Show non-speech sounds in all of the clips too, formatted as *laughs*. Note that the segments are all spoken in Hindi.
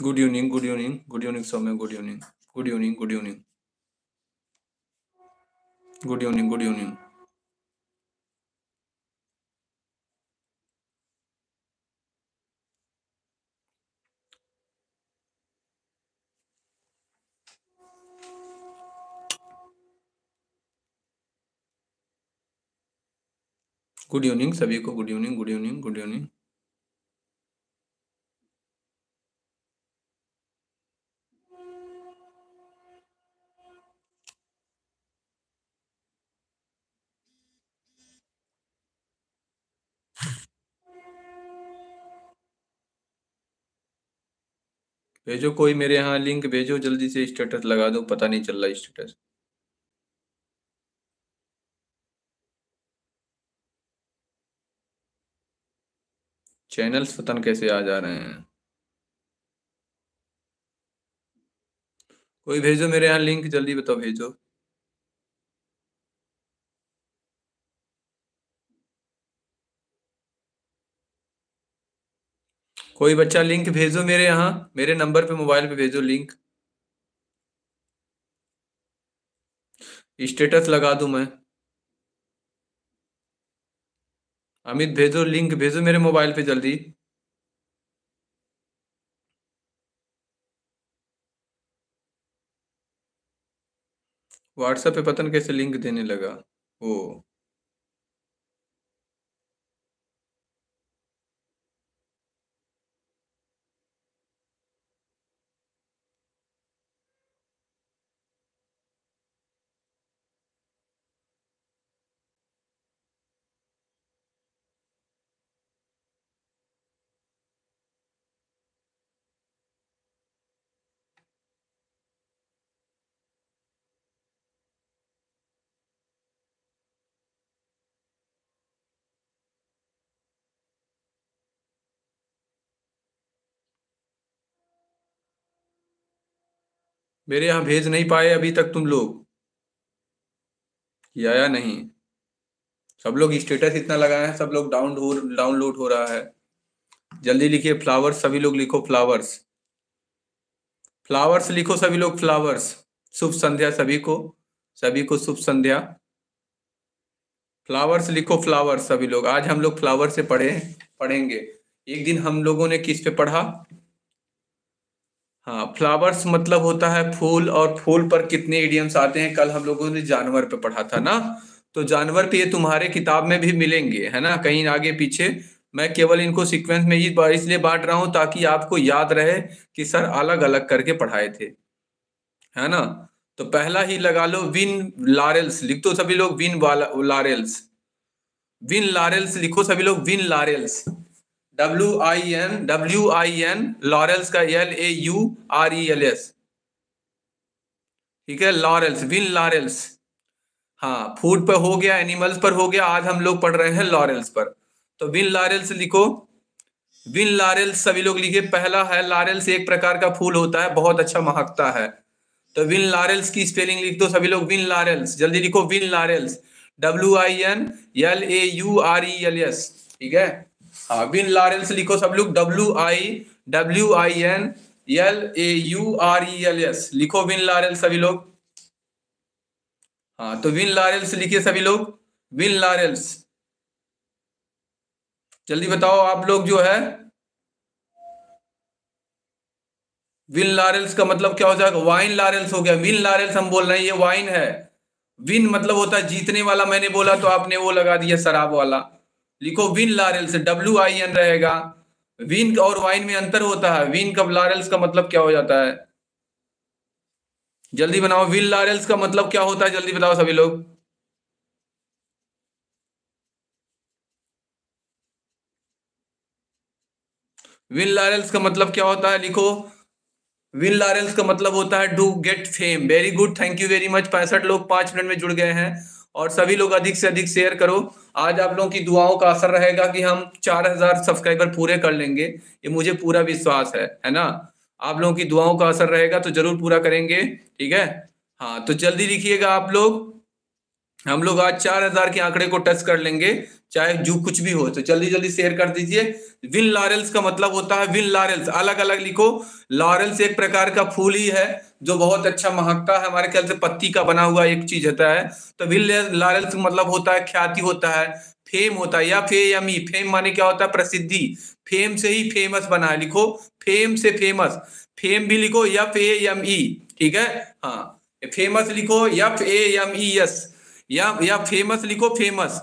Good evening good evening good evening Saumya good evening good evening good evening good evening good evening good evening सभी को good evening good evening good evening भेजो, कोई मेरे यहाँ लिंक भेजो, जल्दी से स्टेटस लगा दो, पता नहीं चल रहा स्टेटस चैनल्स पतन कैसे आ जा रहे हैं। कोई भेजो मेरे यहाँ लिंक जल्दी बताओ, भेजो। कोई बच्चा लिंक भेजो मेरे यहाँ, मेरे नंबर पे मोबाइल पे भेजो लिंक। स्टेटस लगा दूँ मैं। अमित भेजो लिंक, भेजो मेरे मोबाइल पे जल्दी। व्हाट्सएप पे पता नहीं कैसे लिंक देने लगा? ओ। मेरे यहाँ भेज नहीं पाए अभी तक तुम लोग। किया या नहीं? सब लोग स्टेटस इतना लगाए हैं, सब लोग डाउन हो डाउनलोड हो रहा है। जल्दी लिखिए फ्लावर्स सभी लोग लिखो फ्लावर्स फ्लावर्स लिखो, सभी लोग फ्लावर्स शुभ संध्या सभी को सभी को शुभ संध्या। फ्लावर्स लिखो फ्लावर्स सभी लोग। आज हम लोग फ्लावर से पढ़े, पढ़ेंगे। एक दिन हम लोगों ने किस पे पढ़ा? हाँ फ्लावर्स मतलब होता है फूल और फूल पर कितने इडियम्स आते हैं, कल हम लोगों ने जानवर पे पढ़ा था ना? तो जानवर पे ये तुम्हारे किताब में भी मिलेंगे, है ना? कहीं आगे पीछे। मैं केवल इनको सीक्वेंस में ही इसलिए बांट रहा हूँ ताकि आपको याद रहे कि सर अलग अलग करके पढ़ाए थे। है ना? तो पहला ही लगा लो विन लारेल्स लिख दो सभी लोग विन लारेल्स विन लारेल्स लिखो सभी लोग win laurels W I N W I N laurels का L A U R E L S ठीक है लॉरेल्स विन लॉरेल्स हाँ फ़ूड पर हो गया एनिमल्स पर हो गया, आज हम लोग पढ़ रहे हैं लॉरेल्स पर. तो विन लॉरेल्स लिखो. विन लॉरेल्स सभी लोग लिखे पहला है लॉरेल्स एक प्रकार का फूल होता है, बहुत अच्छा महकता है. तो विन लॉरेल्स की स्पेलिंग लिख दो सभी लोग विन लॉरेल्स जल्दी लिखो win laurels W I N L A U R E L S ठीक है? हाँ विन लॉरेंस लिखो सब लोग W I W I N L A U R E L S लिखो विन लॉरेंस सभी लोग। हाँ तो विन लॉरेंस लिखिए सभी लोग विन लॉरेंस जल्दी बताओ आप लोग जो है विन लॉरेंस का मतलब क्या हो जाएगा? वाइन लॉरेंस हो गया। विन लॉरेंस हम बोल रहे हैं, ये वाइन है। विन मतलब होता है, जीतने वाला मैंने बोला तो आपने वो लगा दिया, शराब वाला। लिखो win laurels W I N रहेगा। विन और वाइन में अंतर होता है। विन कब लारेल्स का मतलब क्या हो जाता है? जल्दी बनाओ। विन लारेल्स का मतलब क्या होता है? जल्दी बताओ सभी लोग। विन लारेल्स का मतलब क्या होता है? लिखो। विन लारेल्स का मतलब होता है to get fame very good thank you very much पैंसठ लोग पाँच मिनट में जुड़ गए हैं। और सभी लोग अधिक से अधिक शेयर करो। आज आप लोगों की दुआओं का असर रहेगा कि हम चार हज़ार सब्सक्राइबर पूरे कर लेंगे। ये मुझे पूरा विश्वास है है ना? आप लोगों की दुआओं का असर रहेगा तो ज़रूर पूरा करेंगे, ठीक है? हाँ तो जल्दी लिखिएगा आप लोग। हम लोग आज चार हज़ार के आंकड़े को टच कर लेंगे। चाहे जो कुछ भी हो तो जल्दी जल्दी शेयर कर दीजिए। विन लॉरेल्स का मतलब होता है विन लॉरेल्स अलग अलग लिखो। लॉरेल्स एक प्रकार का फूल ही है, जो बहुत अच्छा महकता है। हमारे ख्याल से पत्ती का बना हुआ एक चीज़ होता है। तो विन लॉरेल्स मतलब होता है, ख्याति होता है फेम होता है, या फेम फेम माने क्या होता है? प्रसिद्धि। फेम से ही फ़ेमस बना है, लिखो। फेम से फ़ेमस फेम भी लिखो एफ़ ए एम ई ठीक है? हाँ। फ़ेमस लिखो F A M E S या या फ़ेमस लिखो famous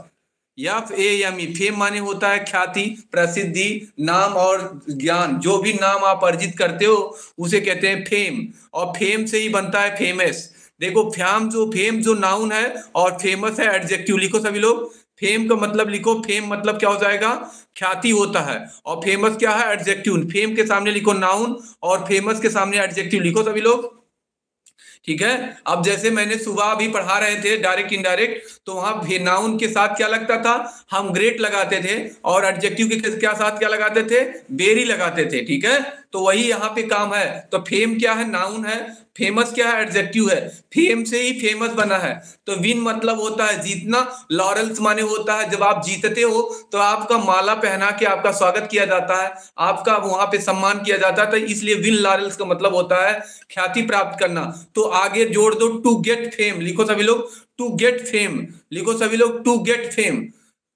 F A M E fame माने होता है, ख्याति, प्रसिद्धि, नाम और ज्ञान। जो भी नाम आप अर्जित करते हो, उसे कहते हैं फेम। और फेम से ही बनता है फ़ेमस। देखो फैम जो, फेम जो नाउन है और फ़ेमस है एडजेक्टिव लिखो सभी लोग। फेम का मतलब लिखो, फेम मतलब क्या हो जाएगा? ख्याति होता है। और फ़ेमस क्या है? एडजेक्टिव फेम के सामने लिखो नाउन और फ़ेमस के सामने एडजेक्टिव लिखो सभी लोग। ठीक है? अब जैसे मैंने सुबह अभी पढ़ा रहे थे डायरेक्ट इनडायरेक्ट तो वहाँ नाउन के साथ क्या लगता था? हम ग्रेट लगाते थे और एडजेक्टिव के क्या साथ क्या लगाते थे? बेरी लगाते थे, ठीक है? तो वही यहाँ पे काम है। तो फेम क्या है? नाउन है। फ़ेमस क्या है? एडजेक्टिव है। फेम से ही फ़ेमस बना है। तो विन मतलब होता है जीतना लॉरेंस माने होता है। जब आप जीतते हो तो आपका माला पहना के आपका स्वागत किया जाता है। आपका वहाँ पे सम्मान किया जाता है। तो इसलिए विन लॉरेंस का मतलब होता है ख्याति प्राप्त करना। तो आगे जोड़ दो टू गेट फेम लिखो सभी लोग टू गेट फेम लिखो सभी लोग टू गेट फेम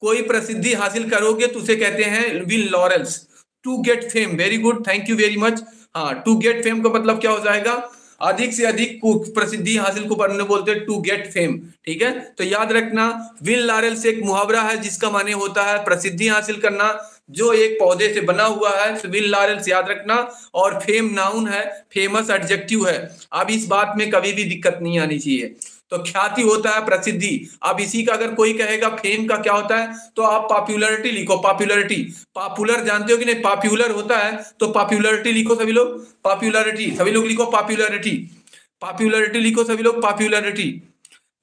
कोई प्रसिद्धि हासिल करोगे तो उसे कहते हैं win laurels to get fame very good thank you very much हाँ टू गेट फेम का मतलब क्या हो जाएगा? अधिक से अधिक प्रसिद्धि हासिल को पढ़ने बोलते हैं टू गेट फेम ठीक है? तो याद रखना विल लारेल से एक मुहावरा है जिसका माने होता है प्रसिद्धि हासिल करना, जो एक पौधे से बना हुआ है विल लारेल से याद रखना, और फेम नाउन है फ़ेमस एडजेक्टिव है। अब इस बात में कभी भी दिक्कत नहीं आनी चाहिए। तो ख्याति होता है प्रसिद्धि। अब इसी का अगर कोई कहेगा फेम का क्या होता है? तो आप पॉपुलरिटी लिखो पॉपुलरिटी पॉपुलर जानते हो कि नहीं? पॉपुलर होता है तो पॉपुलरिटी लिखो सभी लोग। पॉपुलरिटी सभी लोग लिखो पॉपुलरिटी पॉपुलरिटी लिखो सभी लोग पॉपुलरिटी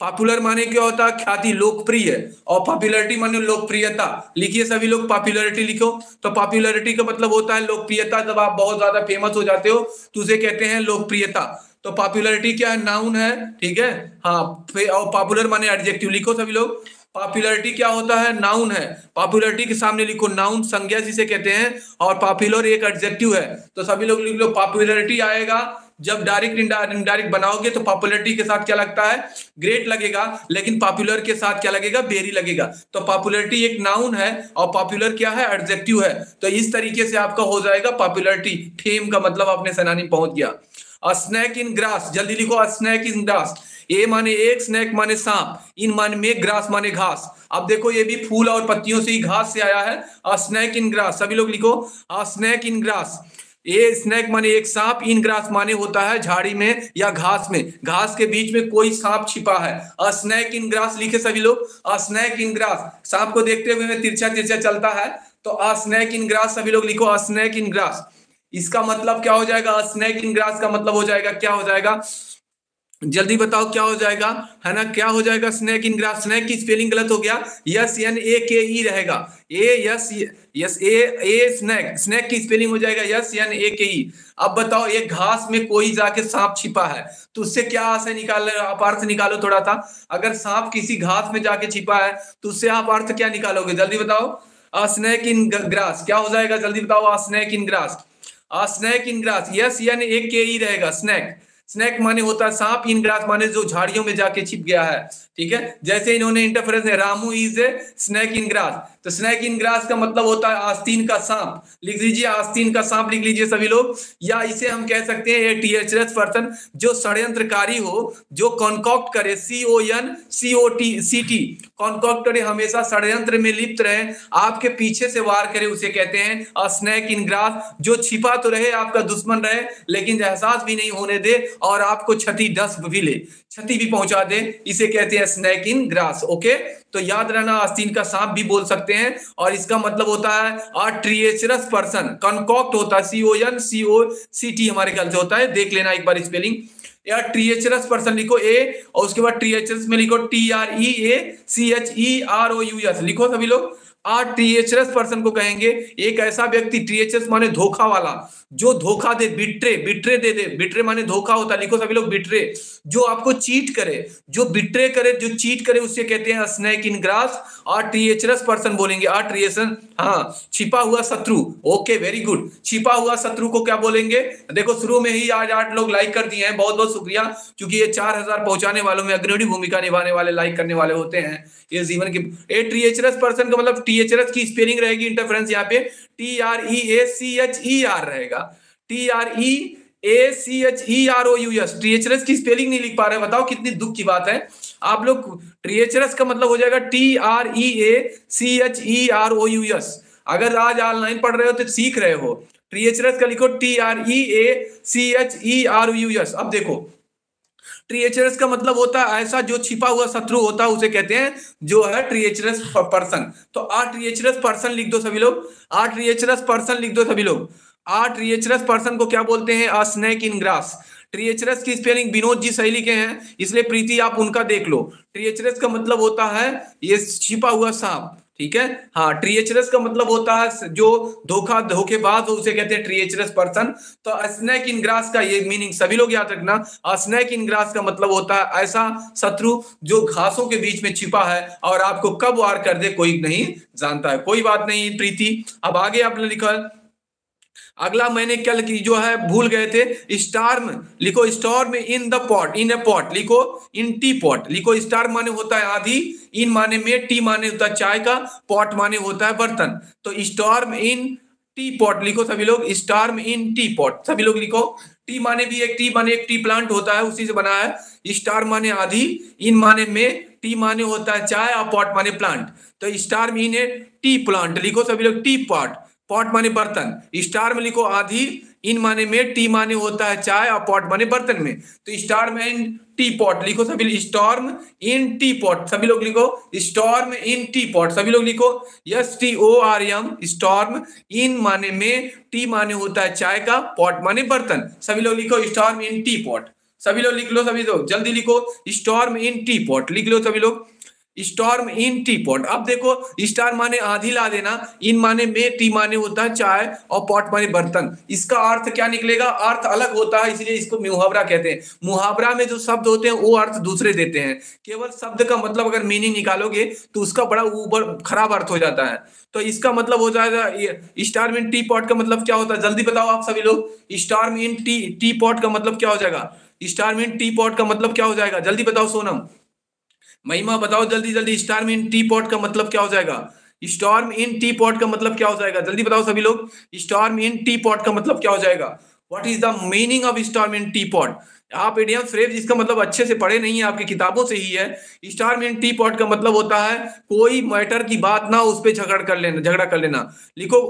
पॉपुलर माने क्या होता? है ख्याति लोकप्रिय और पॉपुलरिटी माने लोकप्रियता। लिखिए सभी लोग पॉपुलरिटी लिखो। तो पॉपुलरिटी का मतलब होता है लोकप्रियता। जब आप बहुत ज़्यादा फ़ेमस हो जाते हो तो उसे कहते हैं लोकप्रियता। तो पॉपुलरिटी क्या है? नाउन है। ठीक है? हाँ और पॉपुलर माने एडजेक्टिव लिखो सभी लोग। पॉपुलरिटी क्या होता है? नाउन है। पॉपुलरिटी के सामने लिखो नाउन संज्ञा जिसे कहते हैं। और पॉपुलर एक एडजेक्टिव है। तो सभी लोग लिख लो पॉपुलरिटी आएगा। जब डायरेक्ट इनडायरेक्ट बनाओगे तो पॉपुलरिटी के साथ क्या लगता है? ग्रेट लगेगा, लेकिन पॉपुलर के साथ क्या लगेगा? बेरी लगेगा। तो पॉपुलरिटी एक नाउन है और पॉपुलर क्या है? एडजेक्टिव है। तो इस तरीके से आपका हो जाएगा पॉपुलरिटी फेम का मतलब अपने सेनानी पहुँच गया। स्नैक इन ग्रास जल्दी लिखो स्नैक इन ग्रास ए माने एक स्नैक माने सांप। इन माने में ग्रास माने घास। अब देखो, ये भी फूल और पत्तियों से ही घास से आया है। स्नैक इन ग्रास सभी लोग लिखो। Snake in grass a snake माने एक सांप, इन ग्रास माने होता है झाड़ी में या घास में। घास के बीच में कोई सांप छिपा है। स्नैक इन ग्रास लिखे सभी लोग। स्नैक इन ग्रास सांप को देखते हुए तिरछा तिरछा चलता है। तो स्नैक इन ग्रास सभी लोग लिखो स्नैक इन ग्रास इसका मतलब क्या हो जाएगा? स्नैक इन ग्रास का मतलब हो जाएगा, क्या हो जाएगा? जल्दी बताओ क्या हो जाएगा, है ना? क्या हो जाएगा? स्नैक इन ग्रास स्नैक की स्पेलिंग गलत हो गया। S N A K E रहेगा। A S S A A snake snake की स्पेलिंग हो जाएगा यस एन ए के ई अब बताओ एक घास में कोई जाके सांप छिपा है? तो उससे क्या आशय निकाल आप अर्थ निकालो थोड़ा था अगर सांप किसी घास में जाके छिपा है तो उससे आप अर्थ क्या निकालोगे? जल्दी बताओ। स्नैक इन ग्रास क्या हो जाएगा? जल्दी बताओ। Snake in grass snake in grass S N A K ही रहेगा। स्नैक स्नैक माने होता है, सांप इन ग्रास माने जो झाड़ियों में जाके छिप गया है, ठीक है? जैसे इन्होंने इंटरफेरेंस है Ramu is a snake in grass तो स्नैक इन ग्रास का मतलब होता है आस्तीन का सांप. लिख लीजिए, आस्तीन का सांप लिख लीजिए सभी लोग. या इसे हम कह सकते हैं टी एच एस पर्सन जो षड्यंत्रकारी हो, जो कॉन्कॉक्ट करे C O N C O T C T concoct करे, हमेशा षड्यंत्र में लिप्त रहे. आपके पीछे से वार करे, उसे कहते हैं स्नैक इन ग्रास जो छिपा तो रहे, आपका दुश्मन रहे, लेकिन एहसास भी नहीं होने दे और आपको क्षति दस भी ले। क्षति भी पहुँचा दे, इसे कहते हैं स्नैक इन ग्रास ओके तो याद रहना, आस्तीन का सांप भी बोल सकते हैं, और इसका मतलब होता है अ पर्सन कॉन्कॉक्ट होता है C O N C O C T हमारे ख्याल से होता है। देख लेना एक बार स्पेलिंग या ट्रीएचरस पर्सन लिखो ए और उसके बाद ट्रीएचरस में लिखो T R E A C H E R O U S लिखो सभी लोग। आर टीएचएस पर्सन को कहेंगे, एक ऐसा व्यक्ति टीएचएस माने धोखा वाला, जो धोखा दे बिट्रे बिट्रे दे दे। बिट्रे माने धोखा होता, लिखो सभी लोग बिट्रे जो आपको चीट करे, जो बिट्रे करे, जो चीट करे उससे कहते हैं स्नैक इन ग्रास और टीएचएस पर्सन बोलेंगे आर ट्रीएसन हाँ छिपा हुआ शत्रु। ओके वेरी गुड छिपा हुआ शत्रु को क्या बोलेंगे? देखो, शुरू में ही आज आठ लोग लाइक कर दिए हैं। बहुत बहुत शुक्रिया, क्योंकि ये चार हज़ार पहुँचाने वालों में अग्रणी भूमिका निभाने वाले लाइक करने वाले होते हैं। ये जीवन के ए ट्रीएचरस पर्सन का मतलब टीएचएस की स्पेलिंग रहेगी इंटरफ्रेंस यहाँ पे। T R E A C H E R रहेगा। T R E A C H E R O U S treacherous की स्पेलिंग नहीं लिख पा रहे, बताओ कितनी दुख की बात है। आप लोग ट्रीएचरस का मतलब हो जाएगा T R E A C H E R O U S अगर आज ऑनलाइन पढ़ रहे हो तो सीख रहे हो। ट्रीएचरस का लिखो T R E A C H E R U S अब देखो ट्रीएचरस का मतलब होता है ऐसा जो छिपा हुआ शत्रु होता है, उसे कहते हैं, जो है ट्रीएचरस पर्सन तो आ ट्रीएचरस पर्सन लिख दो सभी लोग। आ ट्रीएचरस पर्सन लिख दो सभी लोग। आ ट्रीएचरस पर्सन को क्या बोलते हैं? A snake in grass treacherous की स्पेलिंग विनोद जी सही लिखे हैं, इसलिए प्रीति आप उनका देख लो। ट्रीएचरस का मतलब होता है, ये छिपा हुआ सांप, ठीक है? हाँ ट्रीएचरस का मतलब होता है जो धोखा, धोखेबाज हो उसे कहते हैं ट्रीएचरस पर्सन तो स्नैक इन ग्रास का ये मीनिंग सभी लोग याद रखना। स्नैक इन ग्रास का मतलब होता है ऐसा शत्रु जो घासों के बीच में छिपा है और आपको कब वार कर दे, कोई नहीं जानता है। कोई बात नहीं, प्रीति। अब आगे आपने लिखा अगला मैंने कल की जो है, भूल गए थे, स्टार्म, लिखो storm in the pot, in a pot, लिखो इन टी पॉट, लिखो स्टार माने होता है आधी, इन माने में, टी माने होता है चाय का, पॉट माने होता है बर्तन तो स्टॉर्म इन टी पॉट लिखो सभी लोग, स्टार्म इन टी पॉट, सभी लोग लिखो, टी माने भी एक टी, माने एक टी प्लांट होता है, उसी से बना है स्टार माने आधी, इन माने में, टी माने होता है चाय, और पॉट माने प्लांट तो star in a tea plant, लिखो सभी लोग टी पॉट पॉट माने बर्तन। स्टार में लिखो आधी इन माने में टी माने होता है चाय और पॉट माने बर्तन में। तो स्टार में इन टी पॉट लिखो, सभी स्टॉर्म इन टी पॉट सभी लोग लिखो। स्टॉर्म इन टी पॉट सभी लोग लिखो। S T O R M storm in माने में टी माने होता है चाय का पॉट माने बर्तन। सभी लोग लिखो स्टॉर्म इन टी पॉट सभी लोग लिख लो, सभी लोग। जल्दी लिखो। स्टॉर्म इन टी पॉट लिख लो सभी लोग। Storm in teapot. अब देखो, स्टार माने आधी ला देना, इन माने में, टी माने होता है चाय और पॉट माने बर्तन। इसका अर्थ क्या निकलेगा? अर्थ अलग होता है, इसलिए इसको मुहावरा कहते हैं। मुहावरा में जो शब्द होते हैं, वो अर्थ दूसरे देते हैं। केवल शब्द का मतलब अगर मीनिंग निकालोगे तो उसका बड़ा ऊपर खराब अर्थ हो जाता है। तो इसका मतलब हो जाएगा स्टार में टी पॉट का मतलब क्या होता है? जल्दी बताओ आप सभी लोग। स्टार में टी टी पॉट का मतलब क्या हो जाएगा? स्टार में टी पॉट का मतलब क्या हो जाएगा? जल्दी बताओ सोनम। महिमा, बताओ जल्दी जल्दी स्टार्म इन टी पॉट का मतलब क्या हो जाएगा? स्टॉर्म इन टी पॉट का मतलब क्या हो जाएगा? जल्दी बताओ सभी लोग स्टॉर्म इन टी पॉट का मतलब क्या हो जाएगा? What is the meaning of storm in teapot आप इडियम फ्रेज इसका मतलब अच्छे से पढ़े नहीं है, आपकी किताबों से ही है स्टार में टी पॉट का मतलब होता है, कोई मैटर की बात ना उस पर झगड़ कर लेना, झगड़ा कर लेना। लिखो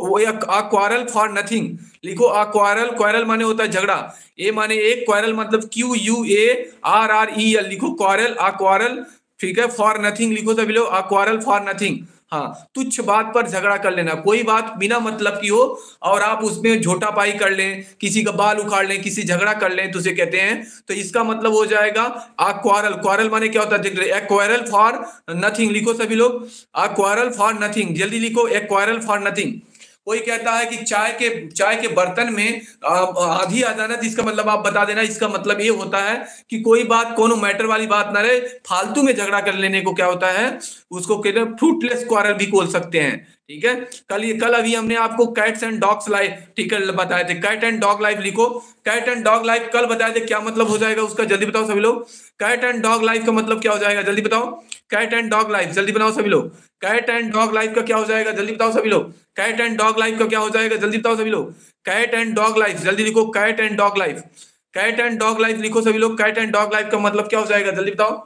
क्वारल फॉर नथिंग लिखो अ क्वारल क्वारल माने होता है झगड़ा। ए माने एक क्वारल मतलब Q U A R R E L लिखो क्वारल अ क्वारल ठीक है फॉर नथिंग लिखो सभी लोग अक्वारल फॉर नथिंग हाँ तुच्छ बात पर झगड़ा कर लेना, कोई बात बिना मतलब की हो, और आप उसमें झोटा पाई कर लें, किसी का बाल उखाड़ लें, किसी झगड़ा कर लें तो उसे कहते हैं तो इसका मतलब हो जाएगा क्वारल क्वारल माने क्या होता है एक्वारल फॉर नथिंग लिखो सभी लोग क्वारल फॉर नथिंग जल्दी लिखो एक्वारल फॉर नथिंग कोई कहता है कि चाय के चाय के बर्तन में आधी आ जाना इसका मतलब आप बता देना, इसका मतलब ये होता है कि कोई बात, कोनो मैटर वाली बात ना रहे, फालतू में झगड़ा कर लेने को क्या होता है, उसको कहते हैं फ्रूटलेस क्वारल भी बोल सकते हैं, ठीक है? कल ये, कल अभी हमने आपको कैट्स एंड डॉग्स लाइफ ठीक है बताए थे कैट एंड डॉग लाइफ लिखो कैट एंड डॉग लाइफ कल बताए थे, क्या मतलब हो जाएगा उसका, जल्दी बताओ सभी लोग कैट एंड डॉग लाइफ का मतलब क्या हो जाएगा, जल्दी बताओ। कैट एंड डॉग लाइफ जल्दी बनाओ सभी लोग। कैट एंड डॉग लाइफ का क्या हो जाएगा? जल्दी बताओ सभी लोग। कैट एंड डॉग लाइफ का क्या हो जाएगा? जल्दी बताओ सभी लोग। कैट एंड डॉग लाइफ जल्दी लिखो cat and dog life cat and dog life लिखो सभी लोग। कैट एंड डॉग लाइफ का मतलब क्या हो जाएगा? जल्दी बताओ।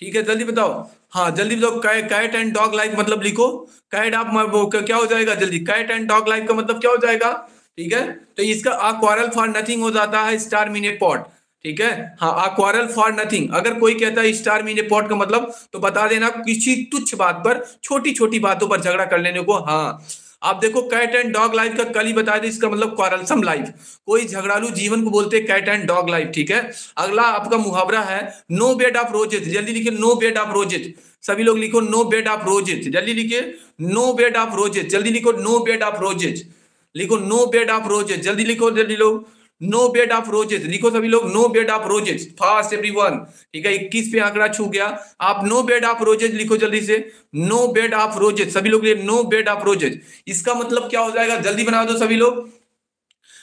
ठीक है, जल्दी बताओ। हाँ जल्दी बताओ। कैट एंड डॉग लाइफ मतलब लिखो। कैट आप क्या हो जाएगा? जल्दी। कैट एंड डॉग लाइफ का मतलब क्या हो जाएगा? ठीक है? तो इसका क्वारल फॉर नथिंग हो जाता है स्टार मीने पॉट ठीक है? हाँ अक्वारल फॉर नथिंग अगर कोई कहता है स्टार मीने पॉट का मतलब तो बता देना किसी तुच्छ बात पर छोटी छोटी बातों पर झगड़ा कर लेने को। हाँ। आप देखो कैट एंड डॉग लाइफ का कल ही बताया था इसका मतलब क्वारलसम लाइफ कोई झगड़ालू जीवन को बोलते हैं कैट एंड डॉग लाइफ ठीक है? अगला आपका मुहावरा है नो बेड ऑफ़ रोजेज जल्दी लिखिए नो बेड ऑफ़ रोजेज सभी लोग लिखो नो बेड ऑफ़ रोजेज जल्दी लिखिए नो बेड ऑफ़ रोजेज जल्दी लिखो नो बेड ऑफ़ रोजेज लिखो नो बेड ऑफ़ रोजेज जल्दी लिखो, जल्दी लोग नो बेड ऑफ़ रोजेज लिखो सभी लोग no bed of roses fast everyone ठीक है, इक्कीस पे आंकड़ा छू गया। आप नो बेड ऑफ़ रोजेज लिखो जल्दी से। नो बेड ऑफ़ रोजेज सभी लोग नो बेड ऑफ़ रोजेज इसका मतलब क्या हो जाएगा? जल्दी बना दो सभी लोग।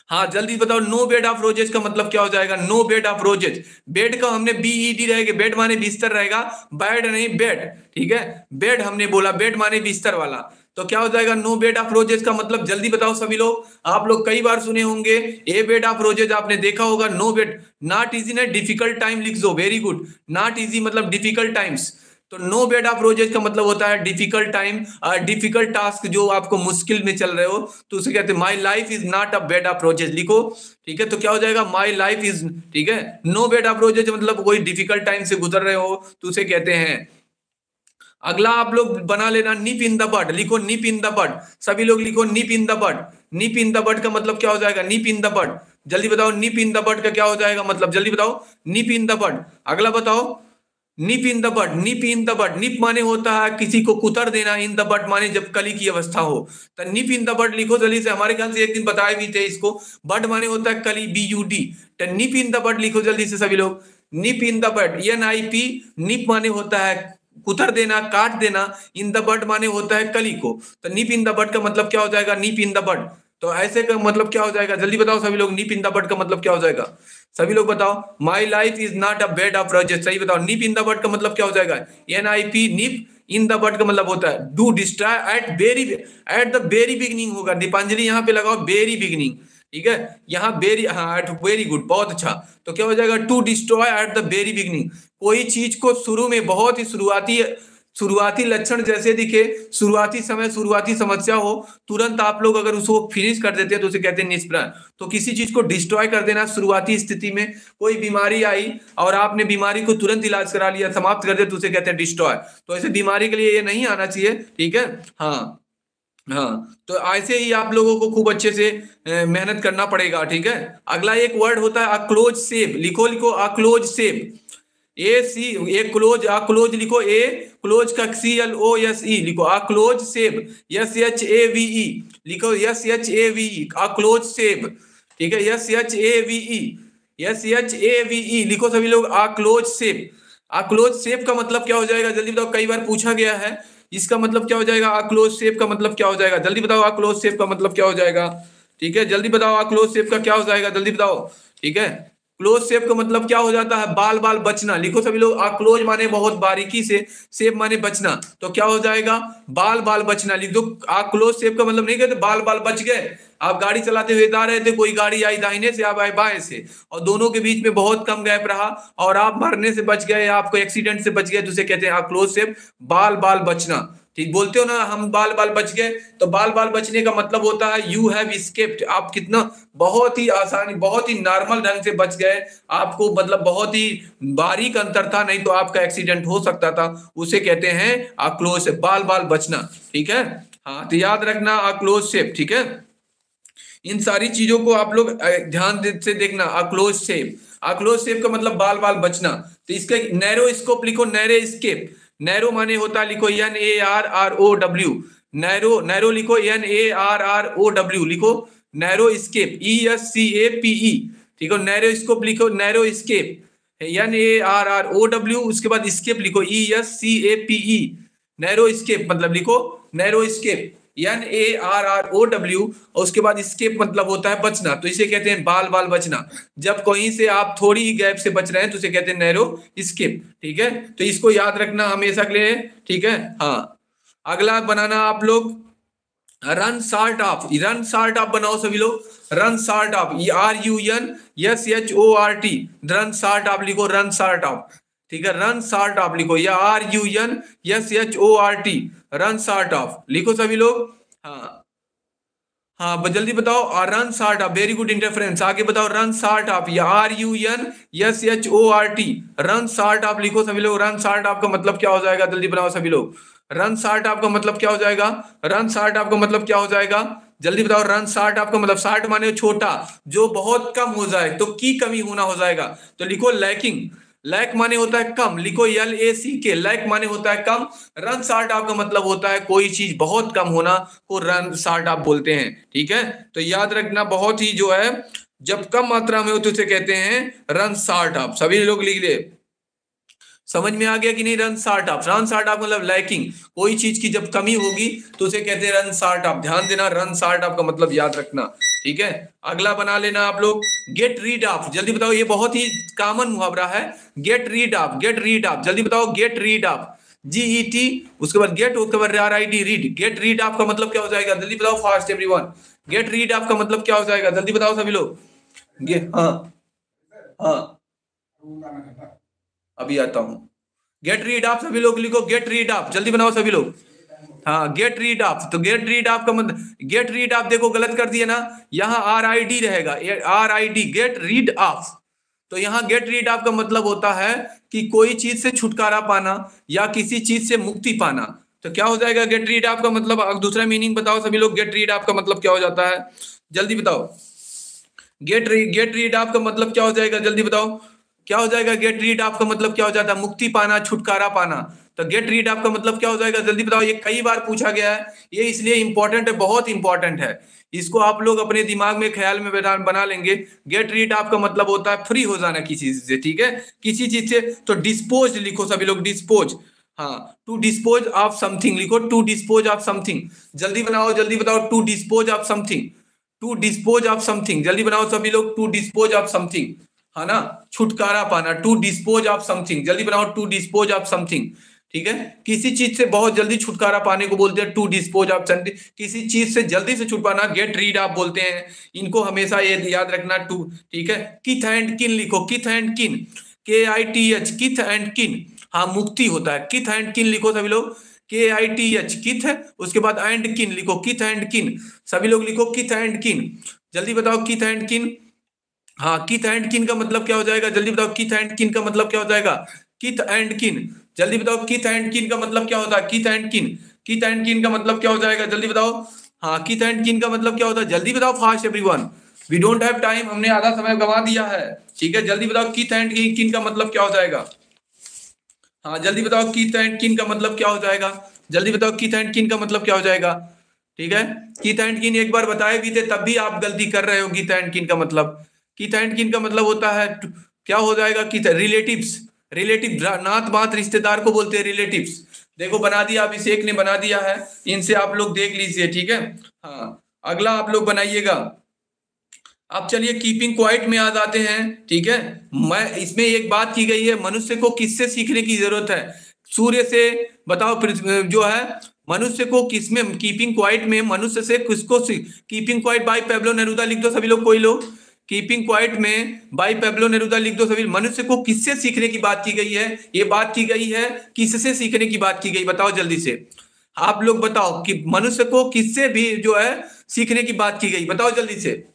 हाँ जल्दी बताओ नो बेड ऑफ़ रोजेज का मतलब क्या हो जाएगा? No bed of roses bed का हमने बीईडी रहेगा। बेड माने बिस्तर रहेगा। बेड नहीं बेड ठीक है? बेड हमने बोला बेड माने बिस्तर वाला। तो क्या हो जाएगा? नो बेड ऑफ़ रोजेज का मतलब जल्दी बताओ सभी लोग। आप लोग कई बार सुने होंगे ए बेड ऑफ़ रोजेज आपने देखा होगा नो बेड नॉट इजी ना डिफ़िकल्ट टाइम लिख दो वेरी गुड नॉट इजी मतलब डिफ़िकल्ट टाइम्स तो नो बेड ऑफ़ रोजेज का मतलब होता है डिफ़िकल्ट टाइम डिफ़िकल्ट टास्क जो आपको मुश्किल में चल रहे हो तो उसे कहते हैं my life is not a bed of roses लिखो, ठीक है? तो क्या हो जाएगा? माई लाइफ इज़ ठीक है? नो बेड ऑफ़ रोजेज मतलब कोई डिफ़िकल्ट टाइम से गुजर रहे हो तो उसे कहते हैं अगला आप लोग बना लेना निप इन द बर्ड लिखो निप इन द बर्ड सभी लोग लिखो nip in the bird nip in the bird का मतलब क्या हो जाएगा निप इन द बर्ड जल्दी बताओ निप इन द बर्ड का क्या हो जाएगा मतलब जल्दी बताओ निप इन द बर्ड अगला बताओ nip in the bud nip in the bud nip माने होता है किसी को कुतर देना इन द बट माने जब कली की अवस्था हो तो निप इन द बट लिखो जल्दी से हमारे ख्याल से एक दिन बताए भी थे इसको बट माने होता है कली बी यू डी तो निप इन द बट लिखो जल्दी से सभी लोग nip in the bud N I P nip माने होता है कुतर देना, काट देना इन द बट माने होता है कली को। तो निप इन द बट का मतलब क्या हो जाएगा? निप इन द बट तो ऐसे का मतलब क्या हो जाएगा? जल्दी बताओ सभी लोग निप इन द बट का मतलब क्या हो जाएगा? सभी लोग बताओ my life is not a bed of roses सही बताओ निप इन द बट का मतलब क्या हो जाएगा? N I P nip in the bird का मतलब होता है। Do destroy at very at the very beginning होगा। दीपांजलि यहाँ पे लगाओ वेरी बिगनिंग ठीक है? यहाँ वेरी हाँ एट वेरी गुड बहुत अच्छा। तो क्या हो जाएगा? To destroy at the very beginning कोई चीज़ को शुरू में बहुत ही शुरुआती शुरुआती लक्षण जैसे दिखे, शुरुआती समय, शुरुआती समस्या हो, तुरंत आप लोग अगर उसको फिनिश कर देते हैं तो उसे कहते हैं निष्प्रण। तो किसी चीज़ को डिस्ट्रॉय कर देना शुरुआती स्थिति में, कोई बीमारी आई और आपने बीमारी को तुरंत इलाज करा लिया, समाप्त कर दिया तो उसे कहते हैं डिस्ट्रॉय तो ऐसे बीमारी के लिए ये नहीं आना चाहिए, ठीक है? हाँ। हाँ तो ऐसे ही आप लोगों को खूब अच्छे से मेहनत करना पड़ेगा, ठीक है? अगला एक वर्ड होता है अक्लोज सेब लिखो लिखो अक्लोज सेब ए सी ए क्लोज आ क्लोज लिखो ए क्लोज का C L O S E लिखो a close shave S H A V E लिखो S H A V E a close shave ठीक है? S H A V E S H A V E लिखो सभी लोग आ क्लोज सेब आ क्लोज सेब का मतलब क्या हो जाएगा? जल्दी बताओ, कई बार पूछा गया है। इसका मतलब क्या हो जाएगा? आ क्लोज सेप का मतलब क्या हो जाएगा? जल्दी बताओ आ क्लोज सेप का मतलब क्या हो जाएगा? ठीक है, जल्दी बताओ आ क्लोज सेप का क्या हो जाएगा? जल्दी बताओ, ठीक है? क्लोज सेप का मतलब क्या हो जाता है? बाल बाल बचना। लिखो सभी लोग क्लोज माने बहुत बारीकी से सेप माने बचना। तो क्या हो जाएगा? बाल बाल बचना। लिख दो क्लोज सेप का मतलब नहीं कहते, बाल बाल बच गए। आप गाड़ी चलाते हुए जा रहे थे, कोई गाड़ी आई दाहिने से, आप आए बाएँ से। और दोनों के बीच में बहुत कम गैप रहा और आप मरने से बच गए, आपको एक्सीडेंट से बच गए तो उसे कहते हैं आप क्लोज सेप बाल बाल बचना। ठीक, बोलते हो ना, हम बाल बाल बच गए तो बाल बाल बचने का मतलब होता है यू हैव स्केप्ड आप कितना बहुत ही आसानी, बहुत ही नॉर्मल ढंग से बच गए। आपको मतलब बहुत ही बारीक अंतर था, नहीं तो आपका एक्सीडेंट हो सकता था। उसे कहते हैं अक्लोज से बाल बाल बचना। ठीक है? हाँ तो याद रखना अक्लोज सेप ठीक है? इन सारी चीज़ों को आप लोग ध्यान से देखना अक्लोज सेप अक्लोज सेप का मतलब बाल बाल बचना। तो इसका, नैरो स्कोप लिखो, नैरे स्केप। नैरो माने होता लिखो N A R R O W narrow narrow लिखो N A R R O W लिखो, narrow escape. E S C A P E ठीक है, नैरो स्कोप लिखो, narrow escape. N A R R O W उसके बाद स्केप लिखो E S C A P E narrow escape मतलब लिखो, narrow escape. N A, R R, O, W, और उसके बाद स्केप मतलब होता है बचना। तो इसे कहते हैं बाल बाल बचना। जब कहीं से आप थोड़ी ही गैप से बच रहे हैं तो इसे कहते हैं नैरो स्केप ठीक है? तो इसको याद रखना हमेशा के लिए, ठीक है? हाँ। अगला बनाना आप लोग run short of run short of बनाओ सभी लोग। Run short of R U N S H O R T run short of लिखो रन शार्ट ऑफ़ ठीक है? रन शार्ट ऑफ़ लिखो, या R U N S H O R T run short of लिखो सभी लोग? हाँ। हाँ जल्दी बताओ run short of very good interference आगे बताओ रन सार्ट ऑफ़ या R U N S H O R T run short of लिखो सभी लोग रन सार्ट ऑफ़ का मतलब क्या हो जाएगा? जल्दी बनाओ सभी लोग। रन सार्ट ऑफ़ का मतलब क्या हो जाएगा? रन सार्ट ऑफ़ का मतलब क्या हो जाएगा? जल्दी बताओ रन सार्ट आपका मतलब सार्ट माने छोटा, जो बहुत कम हो जाए तो की कमी होना हो जाएगा। तो लिखो लैकिंग लैक माने होता है कम, लिखो एल ए सी के लैक माने होता है कम। रन शार्ट आपका मतलब होता है कोई चीज़ बहुत कम होना, को रन शार्ट आप बोलते हैं, ठीक है? तो याद रखना बहुत ही जो है, जब कम मात्रा में हो तो उसे कहते हैं रन शार्ट आप। सभी लोग लिख ले। समझ में आ गया कि नहीं? Run short of run short of मतलब लैकिंग कोई चीज़ की जब कमी होगी तो उसे कहते हैं रन शार्ट ऑफ़ ध्यान देना रन शार्ट ऑफ़ का मतलब याद रखना, ठीक है? अगला बना लेना आप लोग गेट रीड ऑफ़ जल्दी बताओ, ये बहुत ही कॉमन मुहावरा है. Get rid of get rid of जल्दी बताओ get rid of G E T उसके बाद गेट उसके बाद R I D rid get rid of का मतलब क्या हो जाएगा? जल्दी बताओ fast everyone get rid of का मतलब क्या हो जाएगा? जल्दी बताओ सभी लोग. हाँ हाँ. अभी आता हूँ। गेट रीड ऑफ़ सभी लोग लिखो गेट रीड ऑफ़ जल्दी बनाओ सभी लोग। हाँ गेट रीड ऑफ़ तो गेट रीड ऑफ़ का मतलब गेट रीड ऑफ़ देखो, गलत कर दिए ना। यहाँ आर आई डी रहेगा। R I D get rid of तो यहाँ गेट रीड ऑफ़ का मतलब होता है कि कोई चीज़ से छुटकारा पाना या किसी चीज़ से मुक्ति पाना। तो क्या हो जाएगा? गेट रीड ऑफ़ का मतलब दूसरा मीनिंग बताओ सभी लोग। गेट रीड ऑफ़ का मतलब क्या हो जाता है? जल्दी बताओ। गेट गेट रीड ऑफ़ का मतलब क्या हो जाएगा? जल्दी बताओ। क्या हो जाएगा? गेट रीड आपका मतलब क्या हो जाता है? मुक्ति पाना, छुटकारा पाना। तो गेट रीड आपका मतलब क्या हो जाएगा? जल्दी बताओ, ये कई बार पूछा गया है। ये इसलिए इंपॉर्टेंट है, बहुत इंपॉर्टेंट है। इसको आप लोग अपने दिमाग में, ख्याल में बना लेंगे। गेट रीड आपका मतलब होता है फ्री हो जाना किसी चीज़ से, ठीक है? किसी चीज़ से तो डिस्पोज लिखो सभी लोग डिस्पोज हाँ टू डिस्पोज ऑफ़ समथिंग लिखो टू डिस्पोज ऑफ़ समथिंग जल्दी बनाओ, जल्दी बताओ to dispose of something to dispose of something जल्दी बनाओ सभी लोग टू डिस्पोज ऑफ़ समथिंग है ना? छुटकारा पाना टू डिस्पोज ऑफ़ समथिंग जल्दी बनाओ टू डिस्पोज ऑफ़ समथिंग ठीक है? किसी चीज़ से बहुत जल्दी छुटकारा पाने को बोलते हैं टू डिस्पोज ऑफ़ किसी चीज़ से जल्दी से छुट पाना गेट रीड आप बोलते हैं। इनको हमेशा ये याद रखना टू ठीक है? किथ एंड किन लिखो। Kith and kin K I T H kith and kin हाँ मुक्ति होता है। किथ एंड किन लिखो सभी लोग। के आई टी एच किथ। है उसके बाद एंड किन लिखो। किथ एंड किन सभी लोग लिखो किथ एंड किन जल्दी बताओ किथ एंड किन हाँ किथ एंड किन का मतलब क्या हो जाएगा जल्दी बताओ किथ एंड किन का मतलब क्या हो जाएगा किथ एंड किन जल्दी बताओ किथ एंड किन का मतलब क्या होता है किथ एंड किन किथ एंड किन का मतलब क्या हो जाएगा जल्दी बताओ हाँ किथ एंड किन का मतलब क्या होता है जल्दी बताओ fast everyone we don't have time हमने आधा समय गवा दिया है ठीक है जल्दी बताओ किथ एंड किन का मतलब क्या हो जाएगा हाँ जल्दी बताओ किथ एंड किन का मतलब क्या हो जाएगा जल्दी बताओ किथ एंड किन का मतलब क्या हो जाएगा ठीक है किथ एंड किन एक बार बताए भी थे तब भी आप गलती कर रहे हो किथ एंड किन का मतलब किथ एंड किन का मतलब होता है, क्या हो जाएगा? किथ रिलेटिव्स रिलेटिव नात बात रिश्तेदार को बोलते हैं रिलेटिव्स देखो, बना दिया अभिषेक ने बना दिया है। इनसे आप लोग देख लीजिए, ठीक है? हाँ अगला आप लोग बनाइएगा। अब चलिए कीपिंग क्वाइट में आ जाते हैं, ठीक है? मैं, इसमें एक बात की गई है, मनुष्य को किससे सीखने की ज़रूरत है? सूर्य से, बताओ जो है, मनुष्य को किसमें कीपिंग क्वाइट में, मनुष्य से किसको keeping quiet by Pablo Neruda लिख दो सभी लोग, कोई लोग। कीपिंग क्वाइट में बाई पेब्लो नेरुदा लिख दो सभी। मनुष्य को किससे सीखने की बात की गई है? ये बात की गई है किससे सीखने की बात की गई? बताओ जल्दी से। आप लोग बताओ कि मनुष्य को किससे भी जो है सीखने की बात की गई? बताओ जल्दी से।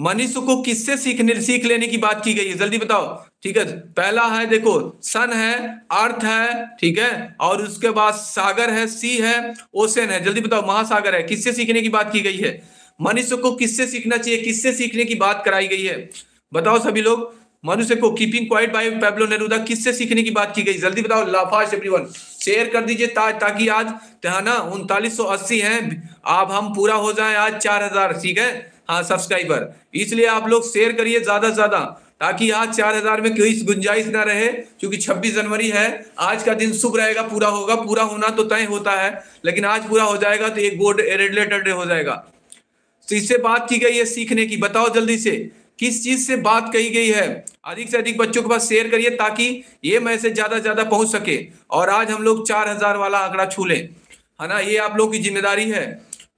मनुष्य को किससे सीखने, सीख लेने की बात की गई है? जल्दी बताओ। ठीक है? पहला है देखो, सन है, अर्थ है, ठीक है? और उसके बाद सागर है, सी है, ओशन है। जल्दी बताओ, महासागर है। किससे सीखने की बात की गई है? मनुष्य को किससे सीखना चाहिए? किससे सीखने की बात कराई गई है? बताओ सभी लोग मनुष्य को keeping quiet by Pablo Neruda किससे सीखने की बात की गई? जल्दी बताओ लाफास्ट एवरीवन शेयर कर दीजिए ता, ताकि आज ना उनतालीस सौ अस्सी है आप हम पूरा हो जाए आज चार हज़ार ठीक है? हाँ सब्सक्राइबर इसलिए आप लोग शेयर करिए ज़्यादा से ज़्यादा ताकि आज चार हज़ार में कोई गुंजाइश ना रहे क्योंकि 26 जनवरी है आज का दिन शुभ रहेगा पूरा होगा पूरा होना तो तय होता है लेकिन आज पूरा हो जाएगा तो एक बोर्ड रिलेटेड हो जाएगा। तो इससे बात की गई है सीखने की। बताओ जल्दी से, किस चीज़ से बात कही गई है? अधिक से अधिक बच्चों के पास शेयर करिए ताकि ये मैसेज ज़्यादा ज़्यादा पहुँच सके और आज हम लोग चार हज़ार वाला आंकड़ा छू लें। है ना? ये आप लोग की ज़िम्मेदारी है।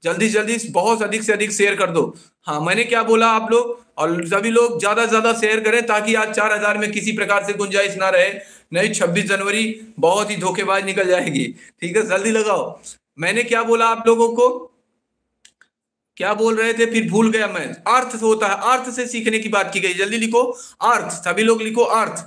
जल्दी जल्दी बहुत अधिक से अधिक शेयर कर दो। हाँ मैंने क्या बोला आप लोग? और सभी लोग ज़्यादा से ज़्यादा शेयर करें ताकि आज चार हज़ार में किसी प्रकार से गुंजाइश ना रहे। नहीं, छब्बीस जनवरी बहुत ही धोखेबाज निकल जाएगी। ठीक है? जल्दी लगाओ। मैंने क्या बोला आप लोगों को? क्या बोल रहे थे? फिर भूल गया मैं। अर्थ होता है। अर्थ से सीखने की बात की गई। जल्दी लिखो। अर्थ। सभी लोग लिखो। अर्थ।